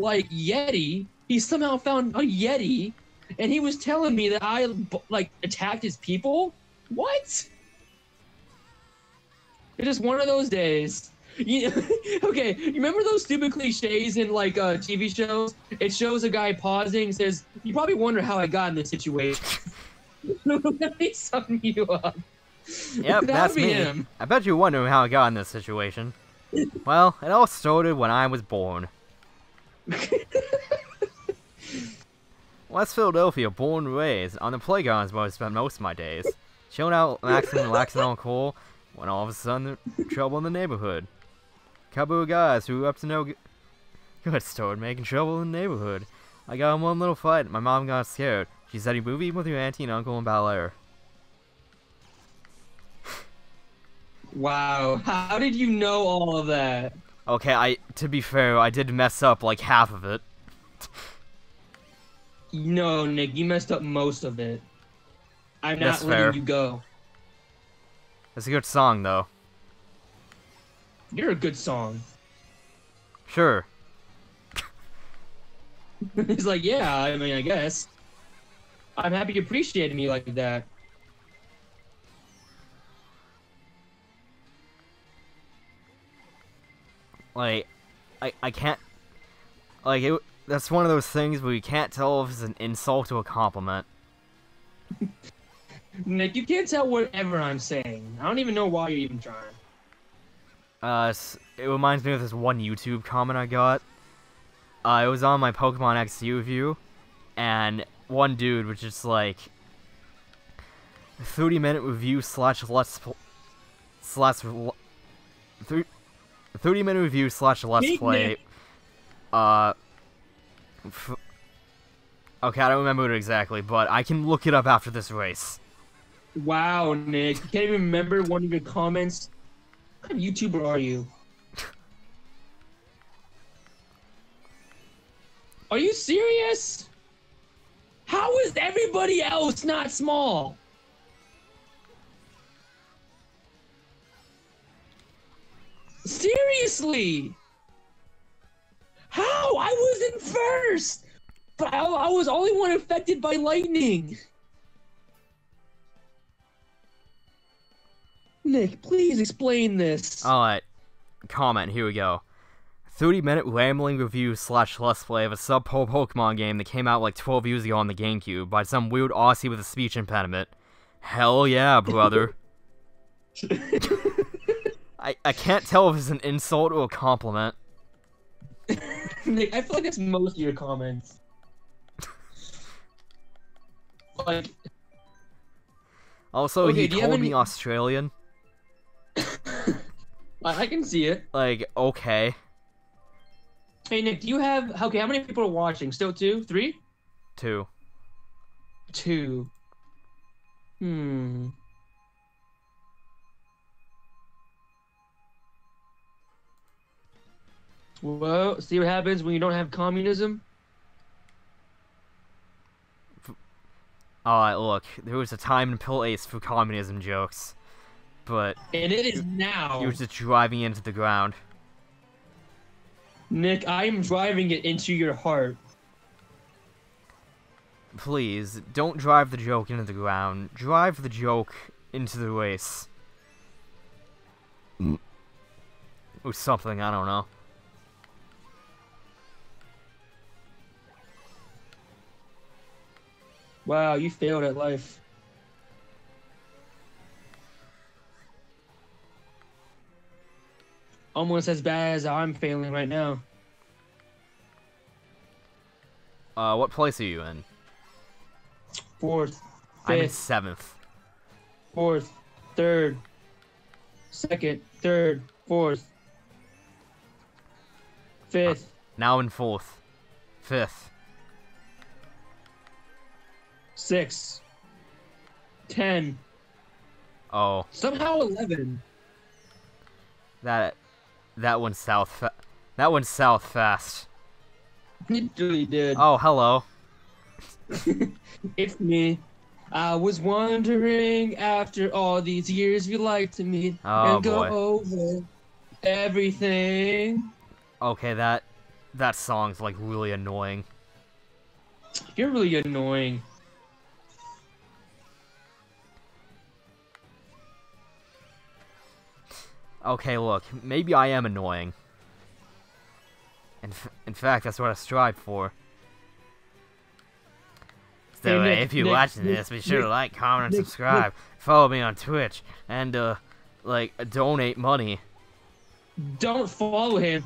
like Yeti. He somehow found a Yeti, and he was telling me that I like attacked his people. What? It's just one of those days. You, okay, you remember those stupid cliches in like uh, TV shows? It shows a guy pausing, says, "You probably wonder how I got in this situation." Let me sum you up. Yep, That'd that's me. him. I bet you're wondering how I got in this situation. well, it all started when I was born. West Philadelphia, born and raised. On the playground is where I spent most of my days. Chilling out, relaxing, relaxing on cool, when all of a sudden, trouble in the neighborhood. Couple of guys who were up to no good started making trouble in the neighborhood. I got in one little fight, my mom got scared. She said you move in with your auntie and uncle in Bel Air. Wow, how did you know all of that? Okay, I to be fair, I did mess up like half of it. No, Nick, you messed up most of it. I'm not That's letting fair. you go. That's a good song though. You're a good song. Sure. He's like, yeah, I mean, I guess. I'm happy you appreciated me like that. Like, I I can't. Like it. That's one of those things where you can't tell if it's an insult or a compliment. Nick, you can't tell whatever I'm saying. I don't even know why you're even trying. Uh, it reminds me of this one YouTube comment I got. Uh, it was on my Pokemon XD review, and one dude was just like, 30 minute review slash let's slash l- thir- 30 minute review slash let's play. Uh, f- okay, I don't remember it exactly, but I can look it up after this race. Wow, Nick. You can't even remember one of your comments. What kind of YouTuber are you? Are you serious? How is everybody else not small? Seriously? How? I was in first, but I, I was only one affected by lightning. Nick, please explain this. Alright, comment, here we go. 30 minute rambling review slash let's play of a sub Pokemon game that came out like 12 years ago on the GameCube by some weird Aussie with a speech impediment. Hell yeah, brother. I, I can't tell if it's an insult or a compliment. Nick, I feel like that's most of your comments. Like, Also, Okay, he do you have called me Australian. I I can see it. Like, okay. Hey, Nick, do you have okay? How many people are watching? Still two, three, Two. two. Hmm. Well, see what happens when you don't have communism. Oh, Alright, look, there was a time and place for communism jokes, but And it is now. You're just driving into the ground. Nick, I am driving it into your heart. Please, don't drive the joke into the ground. Drive the joke into the race. Mm. Or something, I don't know. Wow, you failed at life. Almost as bad as I'm failing right now. Uh, what place are you in? Fourth, I'm in fifth, seventh. fourth, third, second, third, fourth, fifth, Now in fourth. Fifth. Sixth, ten, Oh, somehow eleven. that that went south. Fa- that went south fast. It really did. Oh, hello. It's me. I was wondering after all these years we like to meet Oh, and go boy. over everything. Okay, that that song's like really annoying. You're really annoying. Okay, look, maybe I am annoying. In, f- in fact, that's what I strive for. So, Hey, Nick, if you're Nick, watching Nick, this, be sure to like, comment, and subscribe. Follow me on Twitch, and, uh, like, donate money. Don't follow him.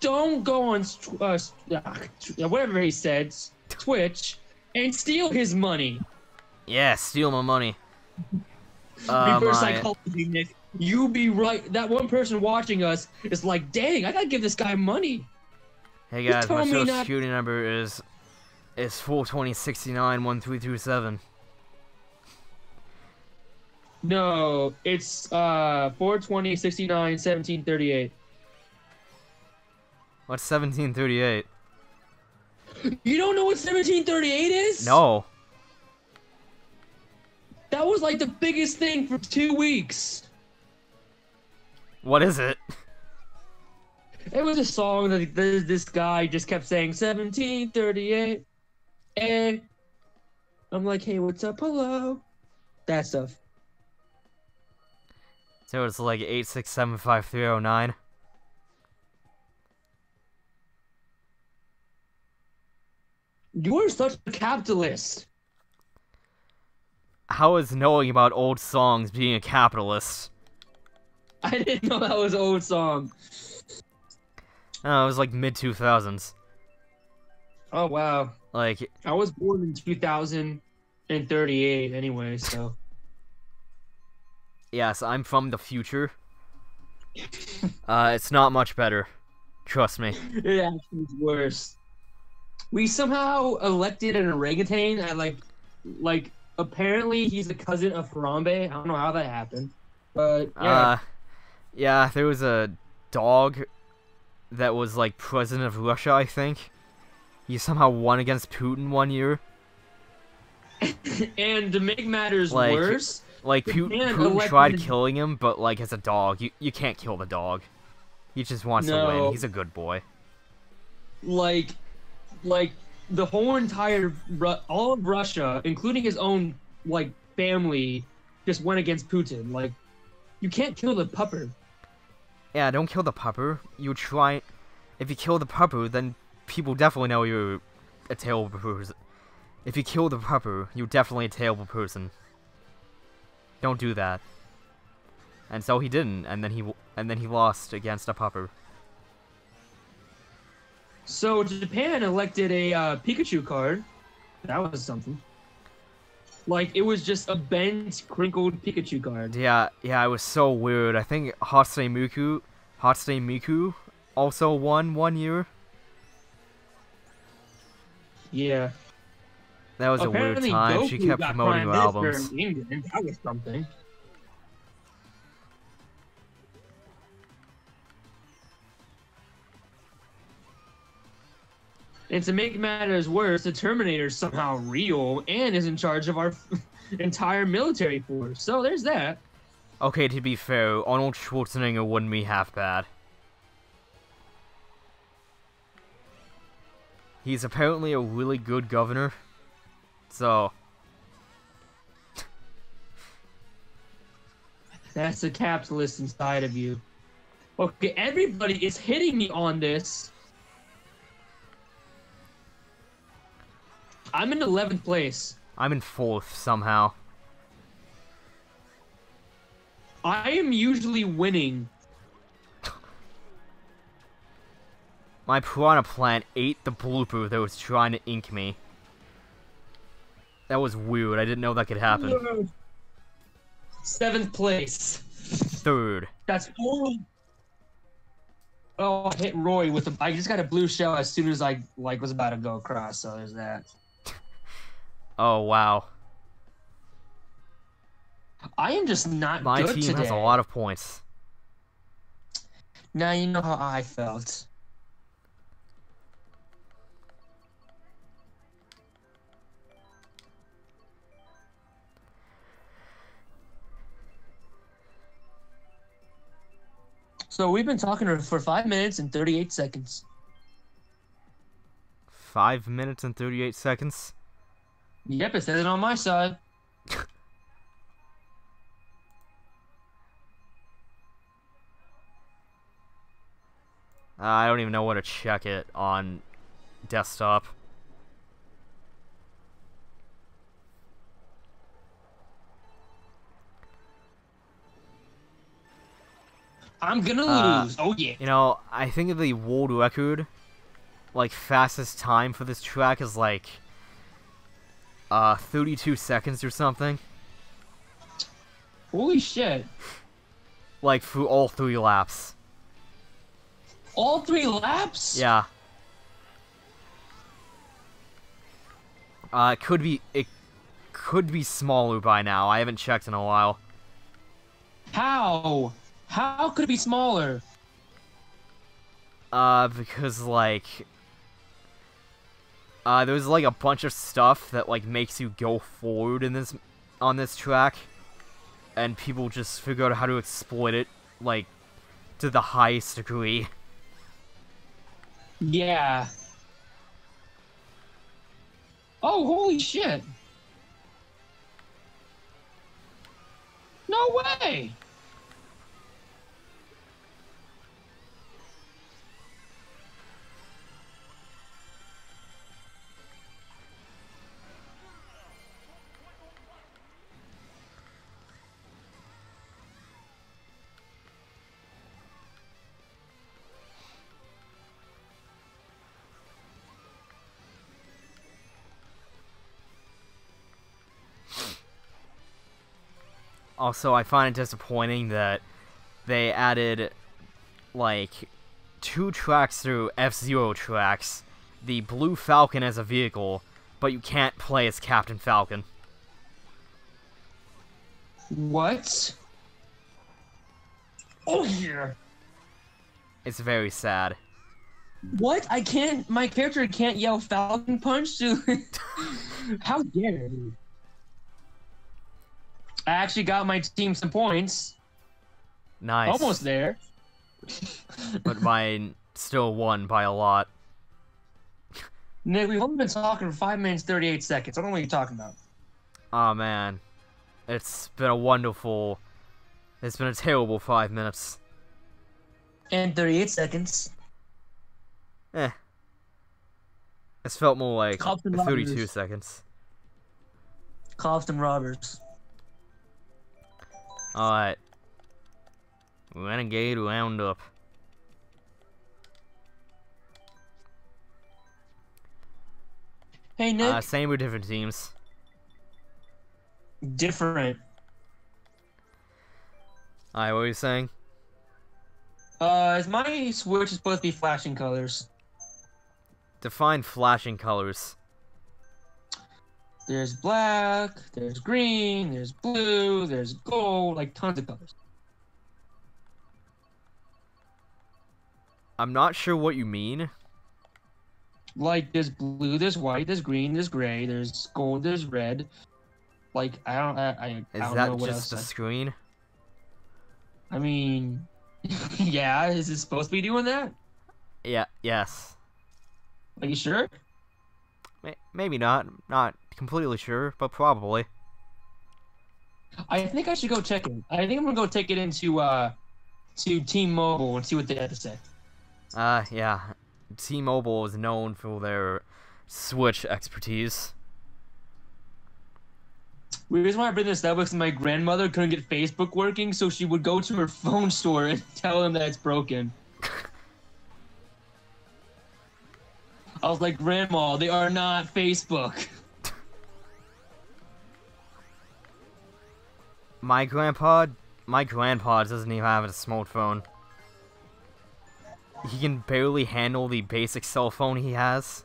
Don't go on uh, uh, whatever he said, Twitch, and steal his money. Yeah, steal my money. Uh, Reverse my- psychology, Nick. You be right. That one person watching us is like, dang, I gotta give this guy money. hey guys, my social not- security number is is 420691327. No, it's uh 420 69 17 38. What's 1738? You don't know what 1738 is? No. That was like the biggest thing for two weeks. What is it? It was a song that th- this guy just kept saying 1738. And eh. I'm like, hey, what's up? Hello. That stuff. So it's like 8675309. You're such a capitalist. How is knowing about old songs being a capitalist? I didn't know that was an old song. Oh, it was like mid 2000s. Oh, wow. Like, I was born in 2038 anyway, so. yes, I'm from the future. Uh, it's not much better. Trust me. It actually is worse. We somehow elected an orangutan. I like, like apparently he's a cousin of Harambe. I don't know how that happened, but yeah. Uh, yeah, there was a dog that was like president of Russia, I think. He somehow won against Putin one year. and to make matters like, worse, Like Putin, Putin tried killing him, but like as a dog, you you can't kill the dog. He just wants to win. He's a good boy. like, like the whole entire Ru- all of Russia, including his own like family, just went against Putin. Like, you can't kill the pupper. Yeah, don't kill the pupper. You try. If you kill the pupper, then people definitely know you're a terrible person. If you kill the pupper, you're definitely a terrible person. Don't do that. And so he didn't, and then he and then he lost against a pupper. So Japan elected a uh, Pikachu card. That was something. Like it was just a bent, crinkled Pikachu card. Yeah, yeah, it was so weird. I think Hatsune Miku, Hatsune Miku, also won one year. Yeah. That was a weird Apparently time. she kept promoting her albums. That was something. And to make matters worse, the Terminator is somehow real and is in charge of our entire military force. So there's that. Okay, to be fair, Arnold Schwarzenegger wouldn't be half bad. He's apparently a really good governor. So, That's the capitalist inside of you. Okay, everybody is hitting me on this. I'm in 11th place. I'm in fourth somehow. I am usually winning. My piranha plant ate the blooper that was trying to ink me. That was weird. I didn't know that could happen. Seventh place. Third. That's four. Oh, I hit Roy with a. I just got a blue shell as soon as I like was about to go across. So there's that. Oh, wow. I am just not My team today. has a lot of points. Now you know how I felt. So we've been talking for five minutes and 38 seconds. Five minutes and 38 seconds. Yep, it says it on my side. Uh, I don't even know where to check it on desktop. I'm gonna Uh, lose. Oh yeah. You know, I think the world record, like, fastest time for this track is like, uh, 32 seconds or something. Holy shit. Like, through all three laps. All three laps? Yeah. Uh, it could be, it could be smaller by now. I haven't checked in a while. How? How could it be smaller? Uh, because, like, uh, there's, like, a bunch of stuff that, like, makes you go forward in this, on this track. And people just figure out how to exploit it, like, to the highest degree. Yeah. Oh, holy shit. No way. Also, I find it disappointing that they added, like, two tracks through F-Zero tracks, the Blue Falcon as a vehicle, but you can't play as Captain Falcon. What? Oh yeah. It's very sad. What? I can't. My character can't yell Falcon Punch to. How dare he? I actually got my team some points. Nice. Almost there. But mine still won by a lot. Nick, we've only been talking for five minutes thirty-eight seconds. I don't know what you're talking about. Aw, man. It's been a wonderful... It's been a terrible five minutes. And thirty-eight seconds. Eh. It's felt more like Cops 32 robbers. seconds. Costum robbers. Alright. Renegade Roundup. Hey Nick. Uh, same with different teams. Different. Alright, what were you saying? Uh, is my switch supposed to be flashing colors? Define flashing colors. There's black, there's green, there's blue, there's gold, like tons of colors. I'm not sure what you mean. Like there's blue, there's white, there's green, there's gray, there's gold, there's red. Like I don't, I, I, I Is don't know that just a screen? I mean, yeah, is it supposed to be doing that? Yeah. Yes. Are you sure? Maybe not. Not completely sure, but probably. I think I should go check it. I think I'm gonna go take it into uh to T-Mobile and see what they have to say. Uh, yeah. T-Mobile is known for their Switch expertise. The reason why I bring this up is my grandmother couldn't get Facebook working, so she would go to her phone store and tell them that it's broken. I was like, Grandma, they are not Facebook. My grandpa, my grandpa doesn't even have a smartphone. He can barely handle the basic cell phone he has.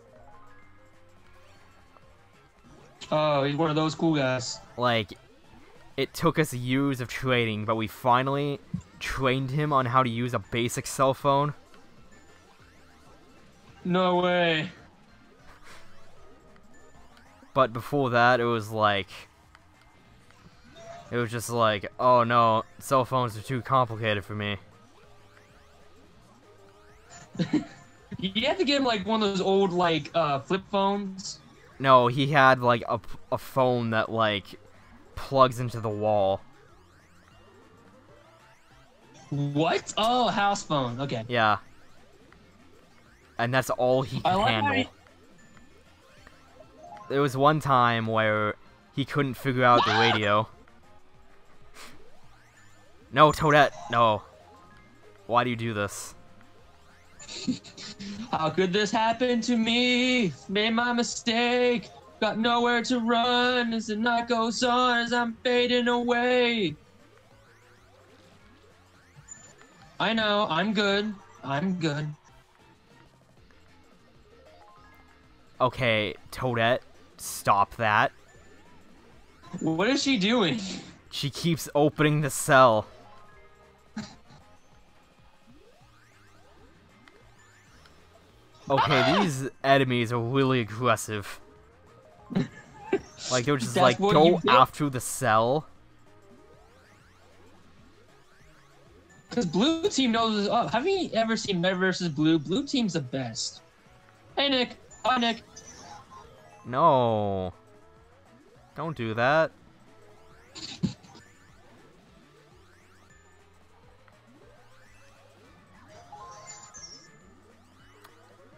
Oh, he's one of those cool guys. Like, it took us years of training, but we finally trained him on how to use a basic cell phone. No way. But before that, it was like. It was just like, oh no, cell phones are too complicated for me. You have to get him like one of those old like uh flip phones. No, he had like a, a phone that like plugs into the wall. What? Oh, house phone. Okay. Yeah. And that's all he could like handle. he- There was one time where he couldn't figure out the radio. No, Toadette, no. Why do you do this? How could this happen to me? Made my mistake. Got nowhere to run as the night goes on as I'm fading away. I know, I'm good. I'm good. Okay, Toadette, stop that. What is she doing? She keeps opening the cell. Okay, these enemies are really aggressive. Like they're just That's like go after the cell. Because blue team knows. Oh, have you ever seen Red versus Blue? Blue team's the best. Hey Nick. Hi Nick. No. Don't do that.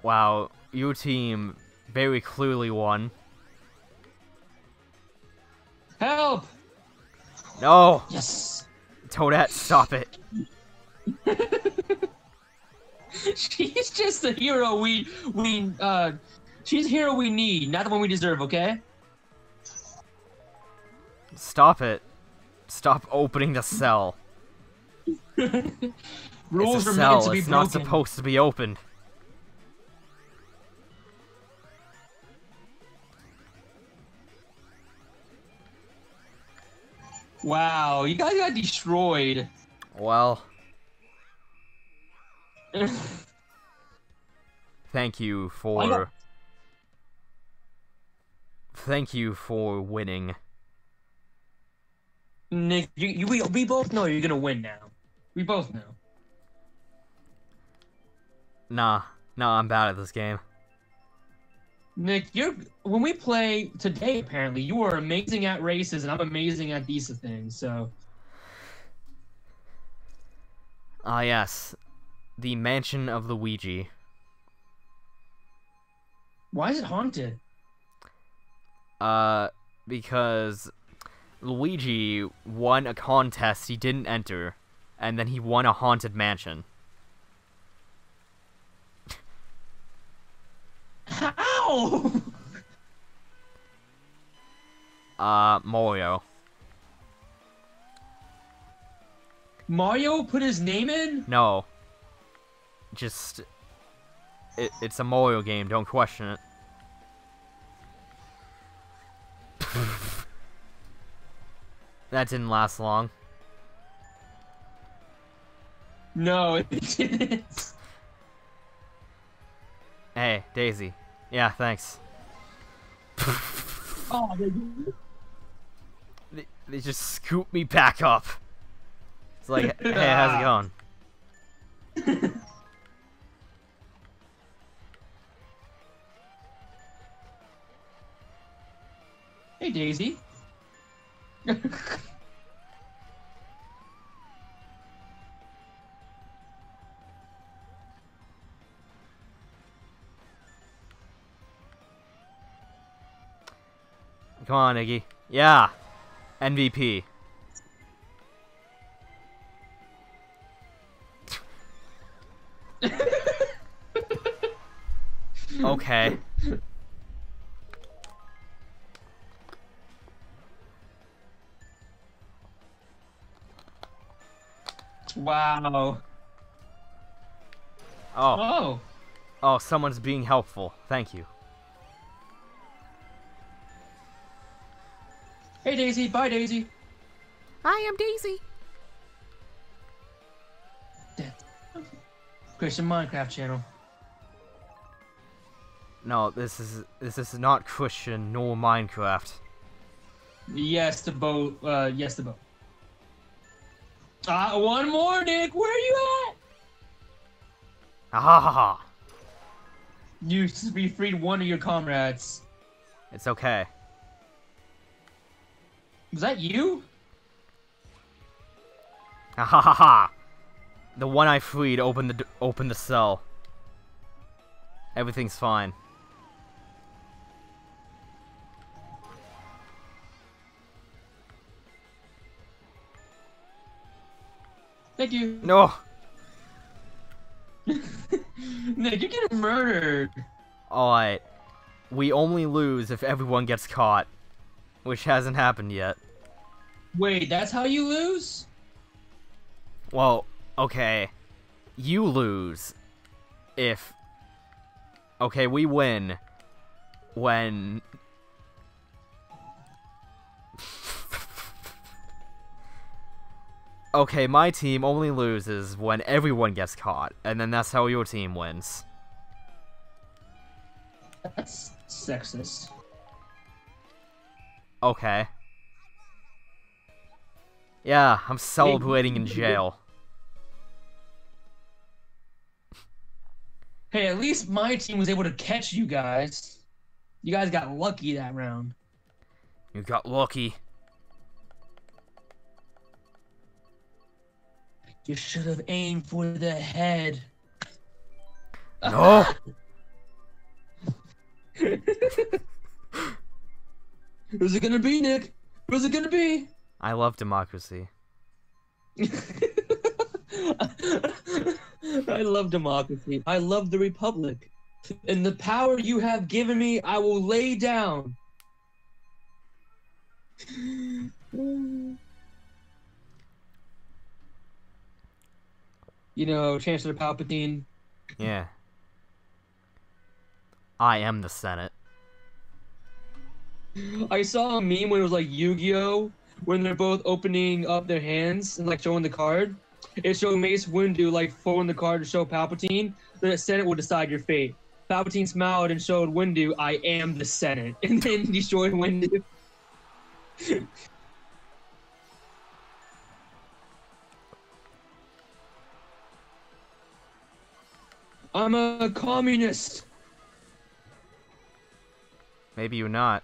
Wow, your team very clearly won. Help! No! Yes. Toadette, stop it. She's just the hero we we uh. She's the hero we need, not the one we deserve. Okay. Stop it. Stop opening the cell. Rules it's a are cell. meant to be it's broken. not supposed to be opened. Wow, you guys got destroyed. Well, thank you for. Thank you for winning. Nick, you, you we, we both know you're gonna win now. We both know. Nah, nah, I'm bad at this game. Nick, you're when we play today. Apparently, you are amazing at races, and I'm amazing at these things. So Ah, yes. The Mansion of Luigi. why is it haunted? Uh, because Luigi won a contest he didn't enter, and then he won a haunted mansion. Uh, Mario. Mario put his name in? No. Just. It, it's a Mario game, don't question it. that didn't last long. No, it didn't. Hey, Daisy. Yeah, thanks. Oh, they- They, they just scoop me back up. It's like, hey, how's it going? hey, Daisy. Come on, Iggy. Yeah. MVP. okay. wow. Oh. Oh. Oh, someone's being helpful. Thank you. Hey, Daisy. Bye, Daisy. I am Daisy. Christian Minecraft channel. No, this is this is not Christian nor Minecraft. Yes to both. Uh, yes to both. Ah, one more, Nick. Where are you at? Ah ha ha ha. You s- you freed one of your comrades. It's okay. Was that you? Ah ha ha ha. The one I freed opened the d- opened the cell. Everything's fine. Thank you. No. Nick, you're getting murdered. Alright. We only lose if everyone gets caught. Which hasn't happened yet. Wait, that's how you lose? Well, okay. You lose if. Okay, we win when. okay, my team only loses when everyone gets caught, and then that's how your team wins. That's sexist. Okay. Yeah, I'm celebrating in jail. Hey, at least my team was able to catch you guys. You guys got lucky that round. You got lucky. You should have aimed for the head. No! Who's it gonna be, Nick? Who's it gonna be? I love democracy. I love democracy. I love the republic. And the power you have given me, I will lay down. You know, Chancellor Palpatine. Yeah. I am the Senate. I saw a meme when it was like Yu-Gi-Oh! when they're both opening up their hands and like showing the card. It showed Mace Windu like folding the card to show Palpatine. that The Senate will decide your fate. Palpatine smiled and showed Windu, "I am the Senate," and then destroyed Windu. I'm a communist. Maybe you're not.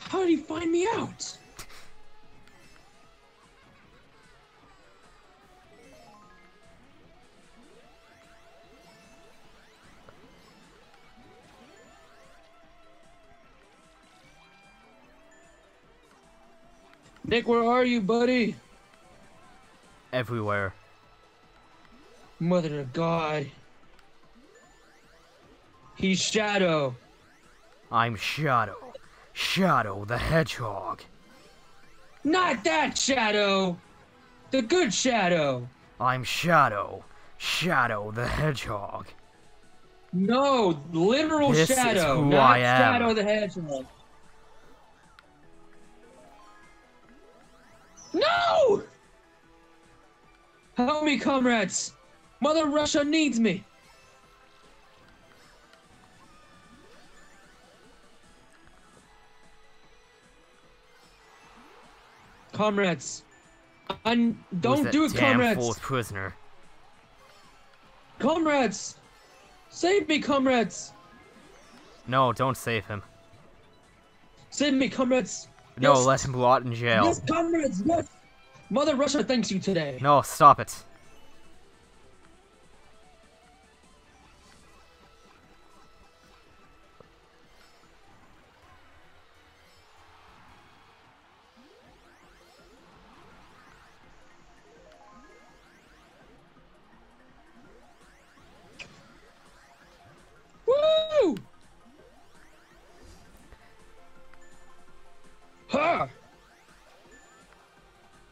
How did he find me out? Nick, where are you, buddy? Everywhere. Mother of God. He's Shadow. I'm Shadow. Shadow the Hedgehog. Not that Shadow! The good Shadow! I'm Shadow. Shadow the Hedgehog. No, literal This is Shadow, who not I am. Shadow the Hedgehog. No! Help me, comrades! Mother Russia needs me! Comrades. Un- don't do it, comrades. fourth prisoner. Comrades, save me, comrades. No, don't save him. Save me, comrades. No, Yes. let him rot in jail. Yes, comrades. Yes. Mother Russia thanks you today. No, stop it.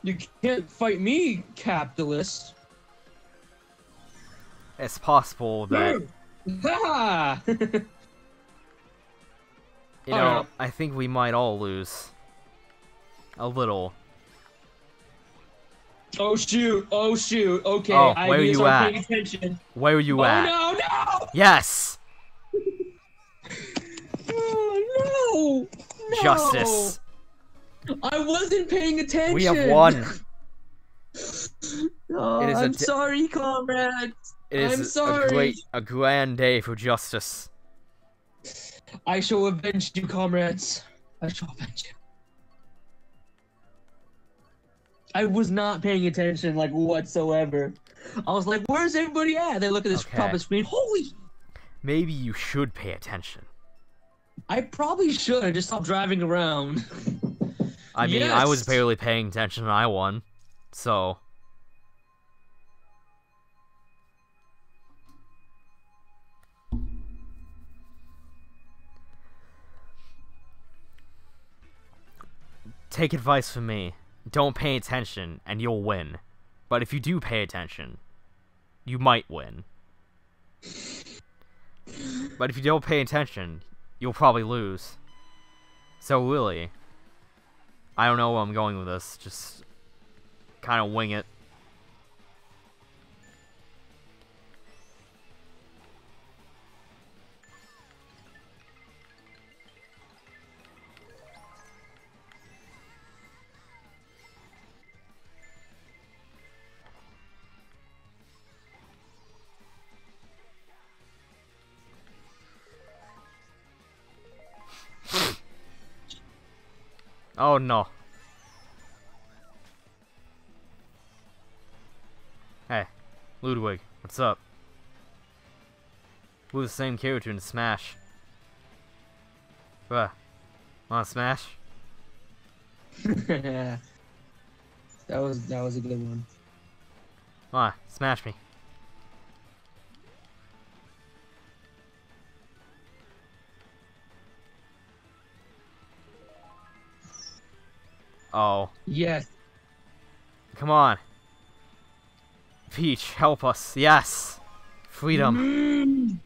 You can't fight me, capitalist. It's possible that Ha! you know. I think we might all lose. A little. oh shoot! Oh shoot! Okay, Oh, where need to you at? paying attention. Where are you oh at? no! No! Yes, Oh, no! No! justice. I wasn't paying attention. We have won. Oh, a I'm sorry, comrades. It is I'm a sorry. great, a grand day for justice. I shall avenge you, comrades. I shall avenge you. I was not paying attention, like whatsoever. I was like, "Where's everybody at?" They look at this Okay. pop-up screen. Holy! Maybe you should pay attention. I probably should. I just stopped driving around. I mean, I was barely paying attention and I won. So, take advice from me. Don't pay attention and you'll win. But if you do pay attention, you might win. But if you don't pay attention, you'll probably lose. So really, I don't know where I'm going with this. Just kind of wing it. Oh no. Hey, Ludwig, what's up? We're the same character in Smash. Bruh, wanna Smash? that was that was a good one. Come on, smash me. Oh, Yes. come on. Peach, help us. Yes. Freedom. Mm.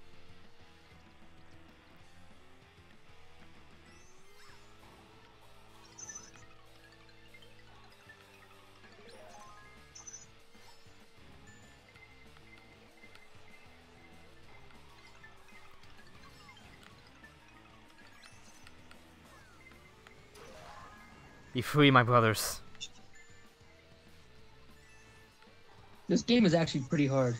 Be free, my brothers. This game is actually pretty hard.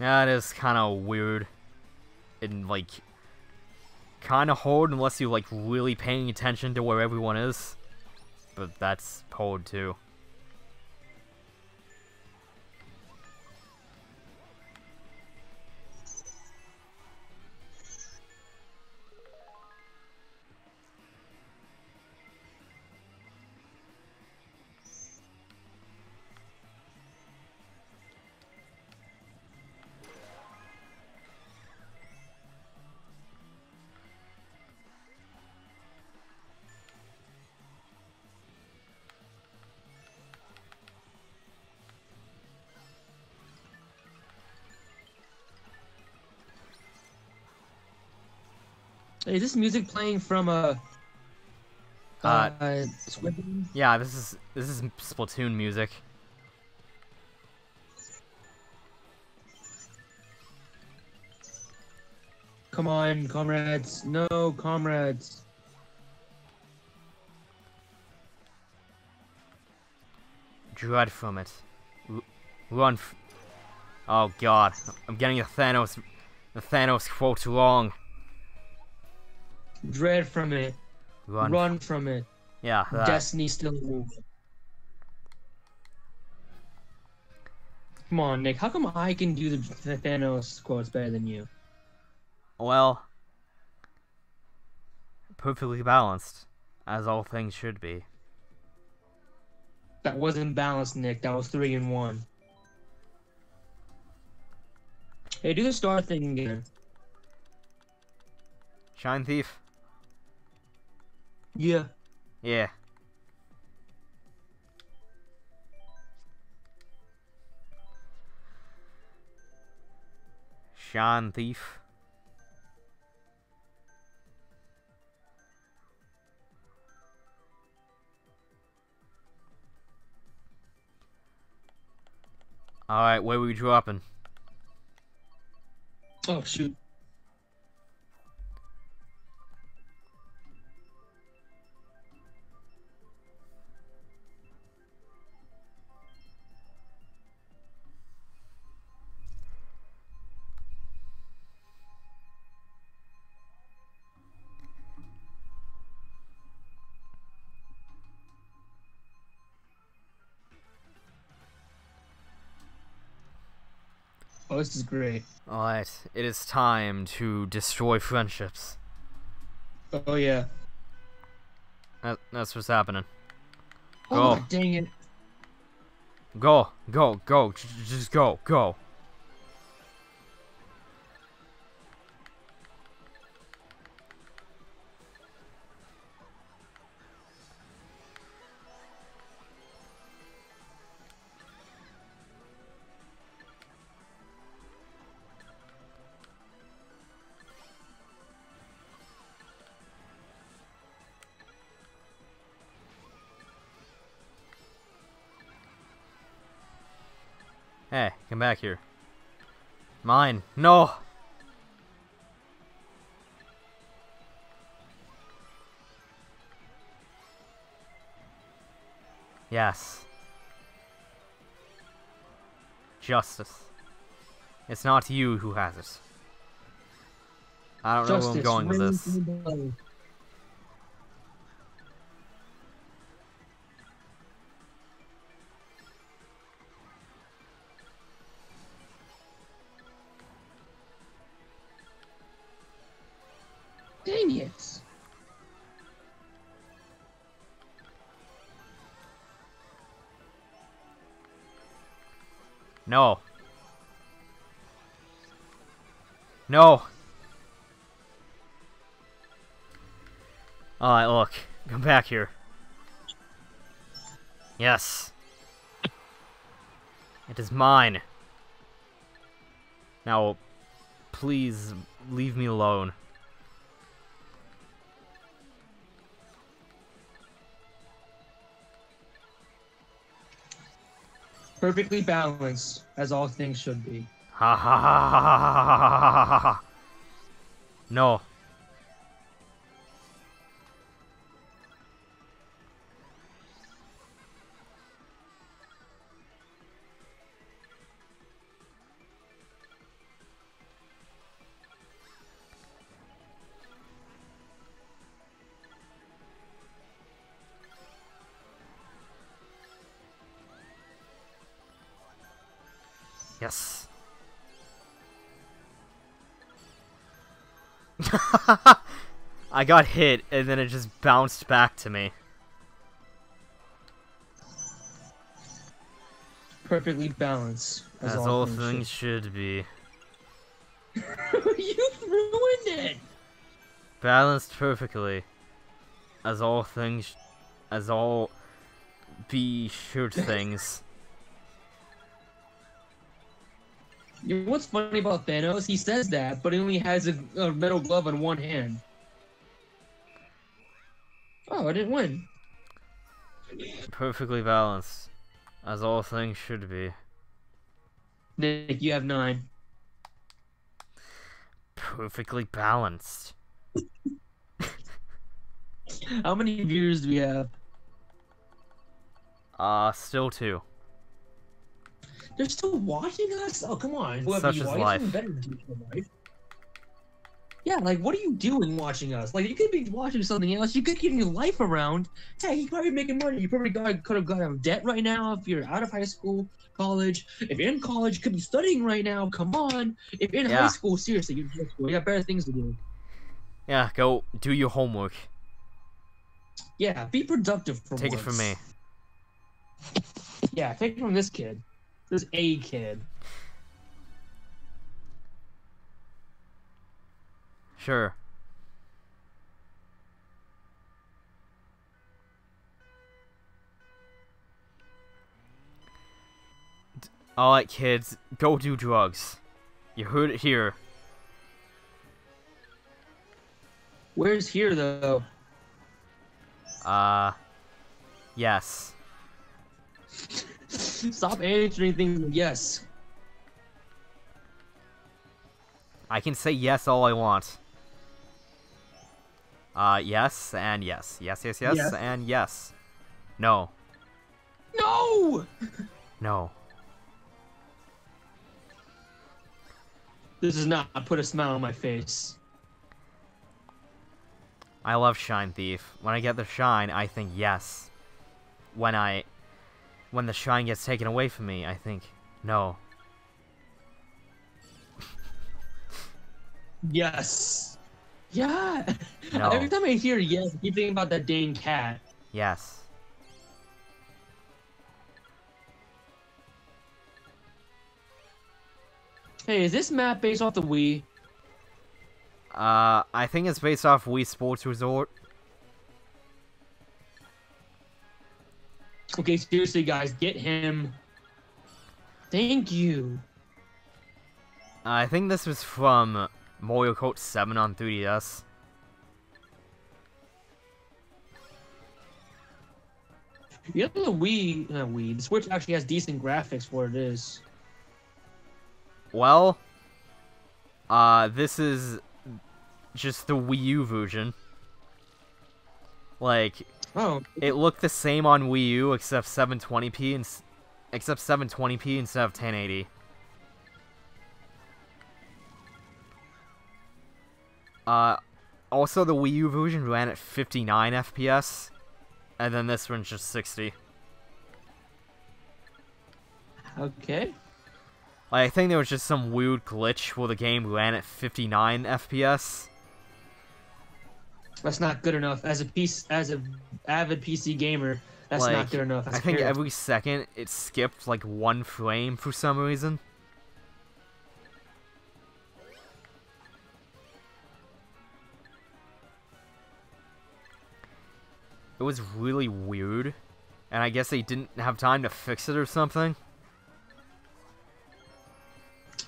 Yeah, it is kind of weird. And, like, kind of hard unless you're, like, really paying attention to where everyone is. But that's hard, too. Is this music playing from a? Uh, uh Squid Yeah, this is this is Splatoon music. Come on, comrades. No, comrades. Dread from it. Run. F- oh god, I'm getting the Thanos, the Thanos quote wrong. Dread from it. Run. Run from it. Yeah, that. Destiny still moves. Come on, Nick. How come I can do the, the Thanos quotes better than you? Well, perfectly balanced, as all things should be. That wasn't balanced, Nick. That was three and one. Hey, do the star thing again. Shine Thief? Yeah. Yeah. Shine Thief. Alright, where we dropping? Oh shoot. Oh, this is great. Alright, it is time to destroy friendships. Oh yeah. That, that's what's happening. Oh, Go. dang it. Go, go, go, j- just go, go. Back here. Mine. No! Yes. Justice. It's not you who has it. I don't know where I'm going with this. No. Alright, look. Come back here. Yes. It is mine. Now, please leave me alone. Perfectly balanced, as all things should be. No. I got hit and then it just bounced back to me. Perfectly balanced, as, As all, all things, things should be. should. you ruined it. Balanced perfectly. As all things. As all. Be should things. You know what's funny about Thanos? He says that, but he only has a, a metal glove on one hand. Oh, I didn't win. Perfectly balanced. As all things should be. Nick, you have nine. perfectly balanced. How many viewers do we have? Uh, still two. They're still watching us? Oh, come on. Whoever Such you is are, life. better than life. Yeah, like, what are you doing watching us? Like, you could be watching something else. You could keep your life around. Hey, you're probably making money. You probably got, could have got out of debt right now if you're out of high school, college. If you're in college, you could be studying right now. Come on. If you're in Yeah. high school, seriously, you're in high school. You got better things to do. Yeah, go do your homework. Yeah, be productive for Take it from me. Yeah, take it from this kid. This A kid. Sure. Alright, kids, go do drugs. You heard it here. Where's here, though? Uh, yes. Stop answering things with yes. I can say yes all I want. Uh, yes, and yes. Yes, yes, yes, Yes. and yes. No. No! No. This is not I put a smile on my face. I love Shine Thief. When I get the shine, I think yes. When I... When the shine gets taken away from me, I think no. Yes. Yeah. No. Every time I hear yes, I keep thinking about that Dane cat. Yes. Hey, is this map based off the Wii? Uh, I think it's based off Wii Sports Resort. Okay, seriously, guys, get him. Thank you. I think this was from Mario Kart 7 on 3DS. The other Wii, not Wii, the Switch actually has decent graphics for it is. Well, uh, this is just the Wii U version. Like, Oh, it looked the same on Wii U except 720p and except 720p instead of 1080. Uh, also the Wii U version ran at 59 FPS, and then this one's just 60. okay. Like, I think there was just some weird glitch where the game ran at 59 FPS. That's not good enough. As a piece, as a avid PC gamer, that's Like, not good enough. That's I think terrible. every second it skipped like one frame for some reason. It was really weird, and I guess they didn't have time to fix it or something.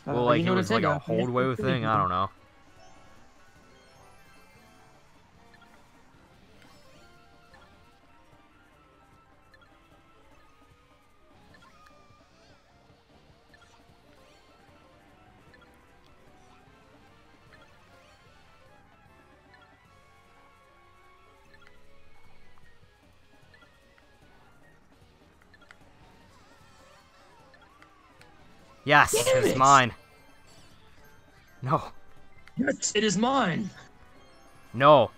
Uh, Well, like it was like a saying? hold wave thing. I don't know. Yes, Damn it's it! mine. No, Yes, it is mine. no.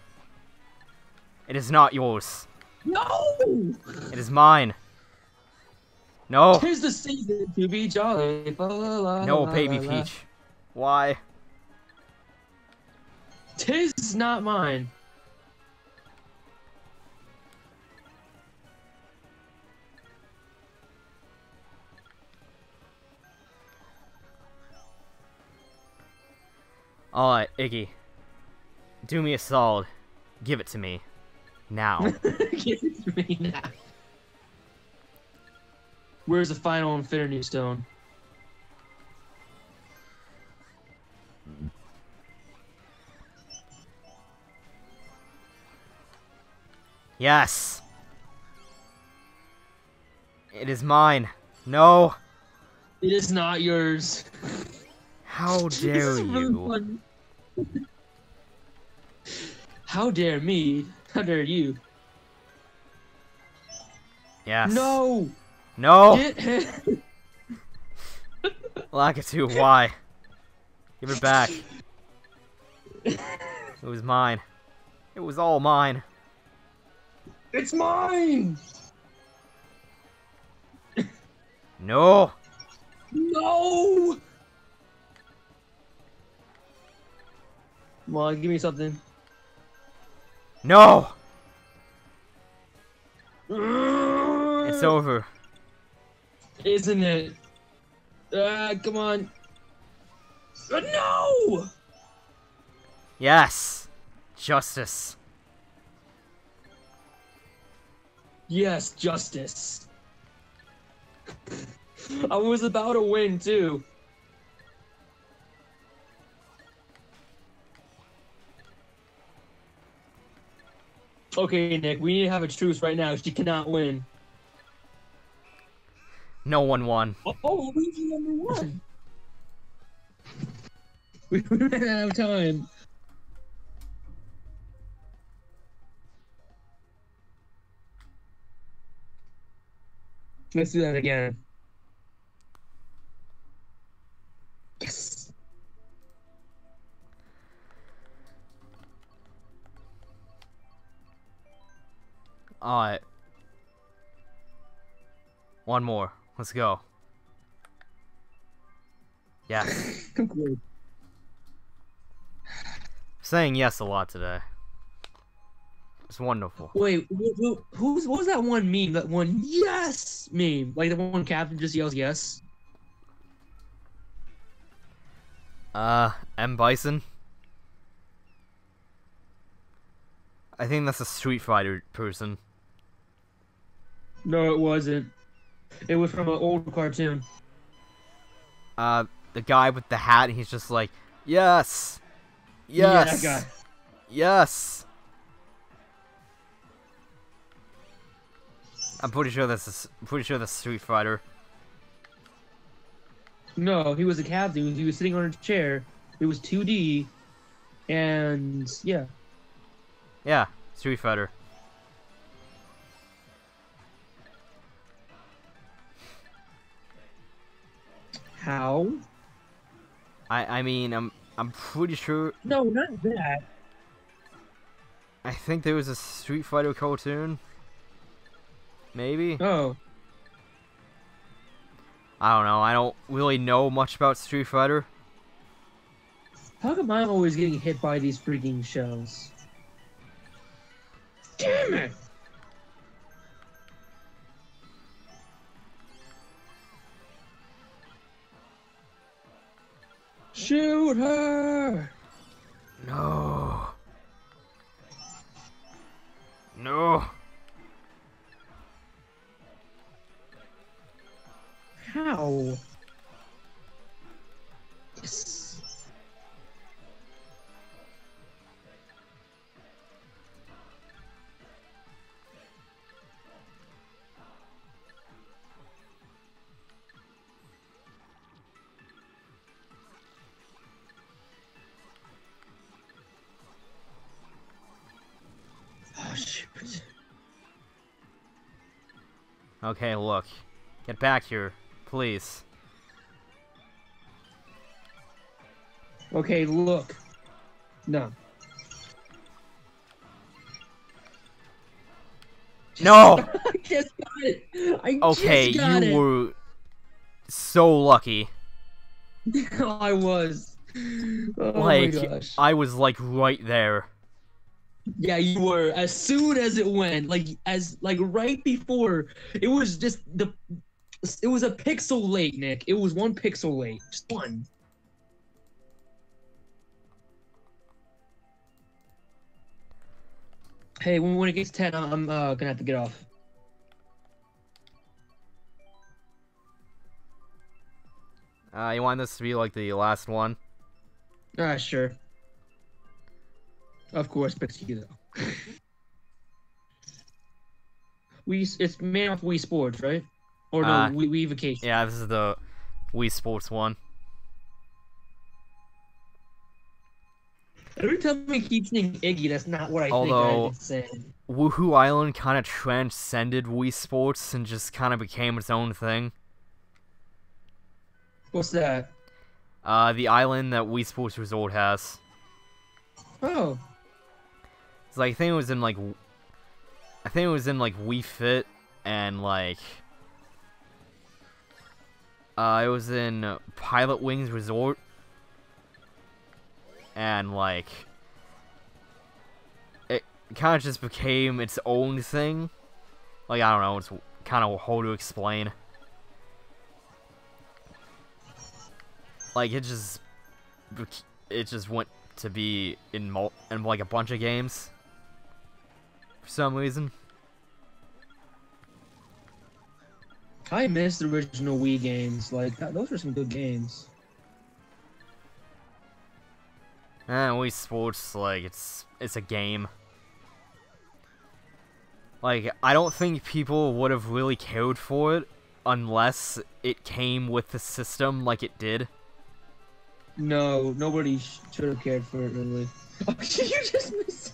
It is not yours. No. It is mine. No, Tis the season to be jolly. Fa la la no, baby. Peach. Why? Tis not mine. Alright, Iggy. Do me a solid. Give it to me. Now. Give it to me now. Where's the final Infinity Stone? yes! It is mine. No! It is not yours. How dare really you? How dare me? How dare you? Yes. No! No! Lakitu, why? Give it back. It was mine. It was all mine. It's mine! No! No! On, give me something. No! It's over. Isn't it? Ah, come on. Uh, no! Yes! Justice. Yes, justice. I was about to win too. Okay, Nick, we need to have a truce right now. She cannot win. No one won. Oh, Luigi number one. we ran out of time. Let's do that again. Alright. One more. Let's go. Yes. Saying yes a lot today. It's wonderful. Wait, who, who, who's what was that one meme? That one yes meme, like the one captain just yells yes. Uh, M. Bison? I think that's a Street Fighter person. No, it wasn't. It was from an old cartoon. Uh, the guy with the hat, he's just like, yes! Yes! Yeah. Yes! I'm pretty sure that's a s pretty sure that's Street Fighter. No, he was a captain. He was sitting on a chair. It was 2D, and yeah. Yeah, Street Fighter. How? I I mean, I'm I'm pretty sure. No, not that. I think there was a Street Fighter cartoon. Maybe. Oh, I don't know. I don't really know much about Street Fighter. how come I'm always getting hit by these freaking shells? Damn it! Shoot her! No. No. How? Yes. Okay, look. Get back here, please. Okay, look. No. No. Just got it. I Okay, just got you it. were so lucky. I was. Oh like. I was like right there. Yeah, you were. As soon as it went, like as like right before, it was just the. It was a pixel late, Nick. It was one pixel late, just one. Hey, when, when it gets ten, I'm uh, gonna have to get off. Uh, you want this to be like the last one? Ah, sure. Of course, but you though. we it's man off Wii Sports, right? Or no, Uh, Wii, Wii Vacation. Yeah, this is the Wii Sports one. Every time we keep saying Iggy, that's not what I Although- think I saying. Wuhu Island kind of transcended Wii Sports and just kind of became its own thing. What's that? Uh, the island that Wii Sports Resort has. Oh, It's like I think it was in like, I think it was in like Wii Fit and like, uh, it was in Pilotwings Resort, and like, it kind of just became its own thing. Like I don't know, it's kind of hard to explain. Like it just, it just went to be in mul- in like a bunch of games for some reason. I miss the original Wii games. Like those were some good games. And Wii Sports, like it's it's a game. Like I don't think people would have really cared for it unless it came with the system like it did. No, nobody should have cared for it really. Oh, you just missed.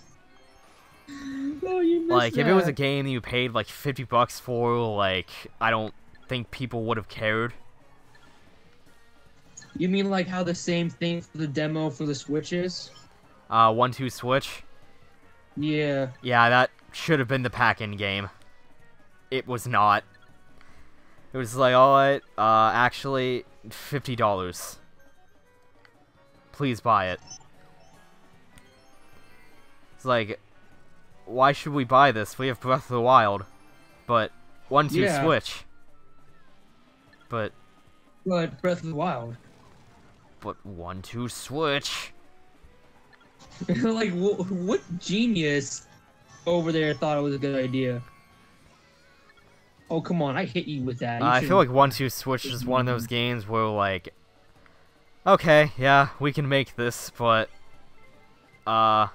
Oh, you missed Like if it was a game that you paid like fifty bucks for, like I don't think people would have cared. You mean like how the same thing for the demo for the Switch is? Uh, one two switch. Yeah. Yeah, that should have been the pack-in game. It was not. It was like, alright, uh, actually, fifty dollars. Please buy it. It's like, why should we buy this? We have Breath of the Wild, but one two Yeah. Switch. But But Breath of the Wild. but one two Switch. like, wh- what genius over there thought it was a good idea? Oh, come on. I hit you with that. You Uh, I feel like one two Switch is one of those games where like, okay, yeah, we can make this, but uh,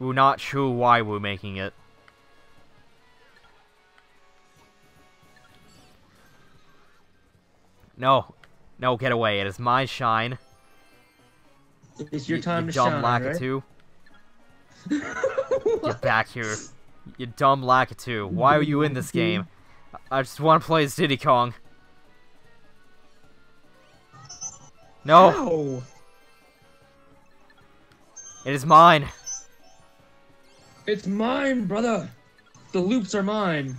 we're not sure why we're making it. No, no, get away! It is my shine. It's your time you to dumb shine, right? Lakitu. Get back here, you dumb Lakitu. Why are you in this game? I just want to play as Diddy Kong. No, Ow! it is mine. It's mine, brother. The loops are mine.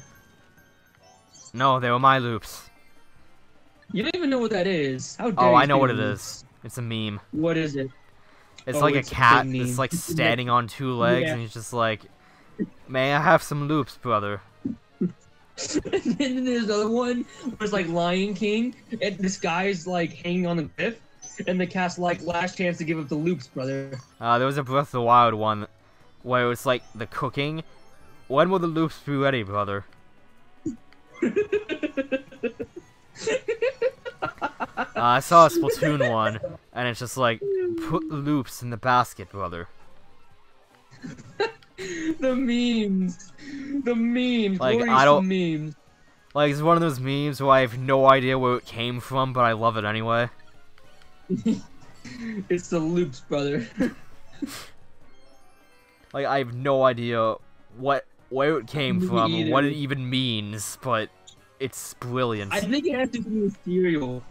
No, they were my loops. You don't even know what that is. How dare Oh, I know what it is. It's a meme. What is it? It's Oh, like it's a a cat big that's like standing on two legs, Yeah. and he's just like, "May I have some loops, brother?" and then there's another one where it's like Lion King, and this guy's like hanging on the cliff, and the cat's like, last chance to give up the loops, brother. Uh, there was a Breath of the Wild one where it's like the cooking. When will the loops be ready, brother? Uh, I saw a Splatoon one, and it's just like, put the loops in the basket, brother. the memes, the memes, Like, glorious I don't- memes. Like, it's one of those memes where I have no idea where it came from, but I love it anyway. It's the loops, brother. Like, I have no idea what where it came Me from, or what it even means, but it's brilliant. I think it has to do with cereal.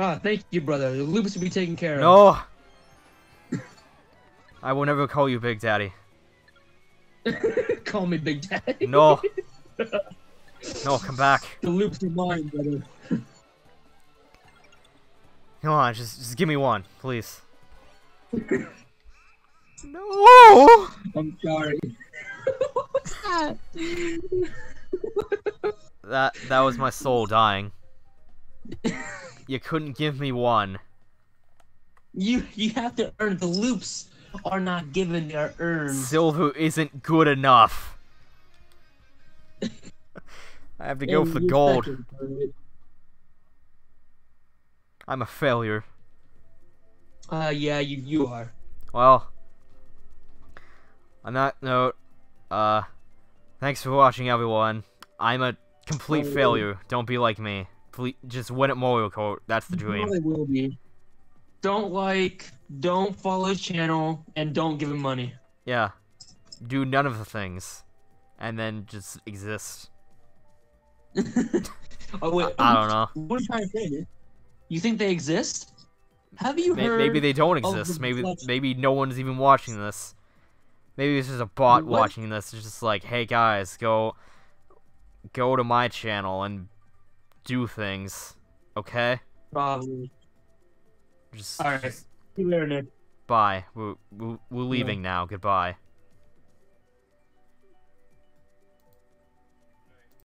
Ah, thank you, brother. The loops will be taken care of. No! I will never call you Big Daddy. Call me Big Daddy. No! No, come back. The loops are mine, brother. Come on, just, just give me one, please. No! I'm sorry. What's that? That that was my soul dying. You couldn't give me one. You you have to earn the loops are not given, they are earned. Silver isn't good enough. I have to go for you gold. I'm a failure. Uh yeah, you you are. Well, on that note, uh, Thanks for watching, everyone. I'm a complete Oh. failure. Don't be like me. Please, just win at Mario Kart. That's the dream. Probably will be. Don't like, don't follow his channel, and don't give him money. Yeah. Do none of the things. And then just exist. Oh wait, I um, don't know. What are you trying to say? You think they exist? Have you heard? Maybe they don't exist. the Maybe Fletch- maybe no one's even watching this. Maybe it's just a bot What? watching this. It's just like, hey guys, go go to my channel and do things. Okay? Probably. Just, All right. just See you later, Nick. bye. We're, we're, we're leaving now. Goodbye.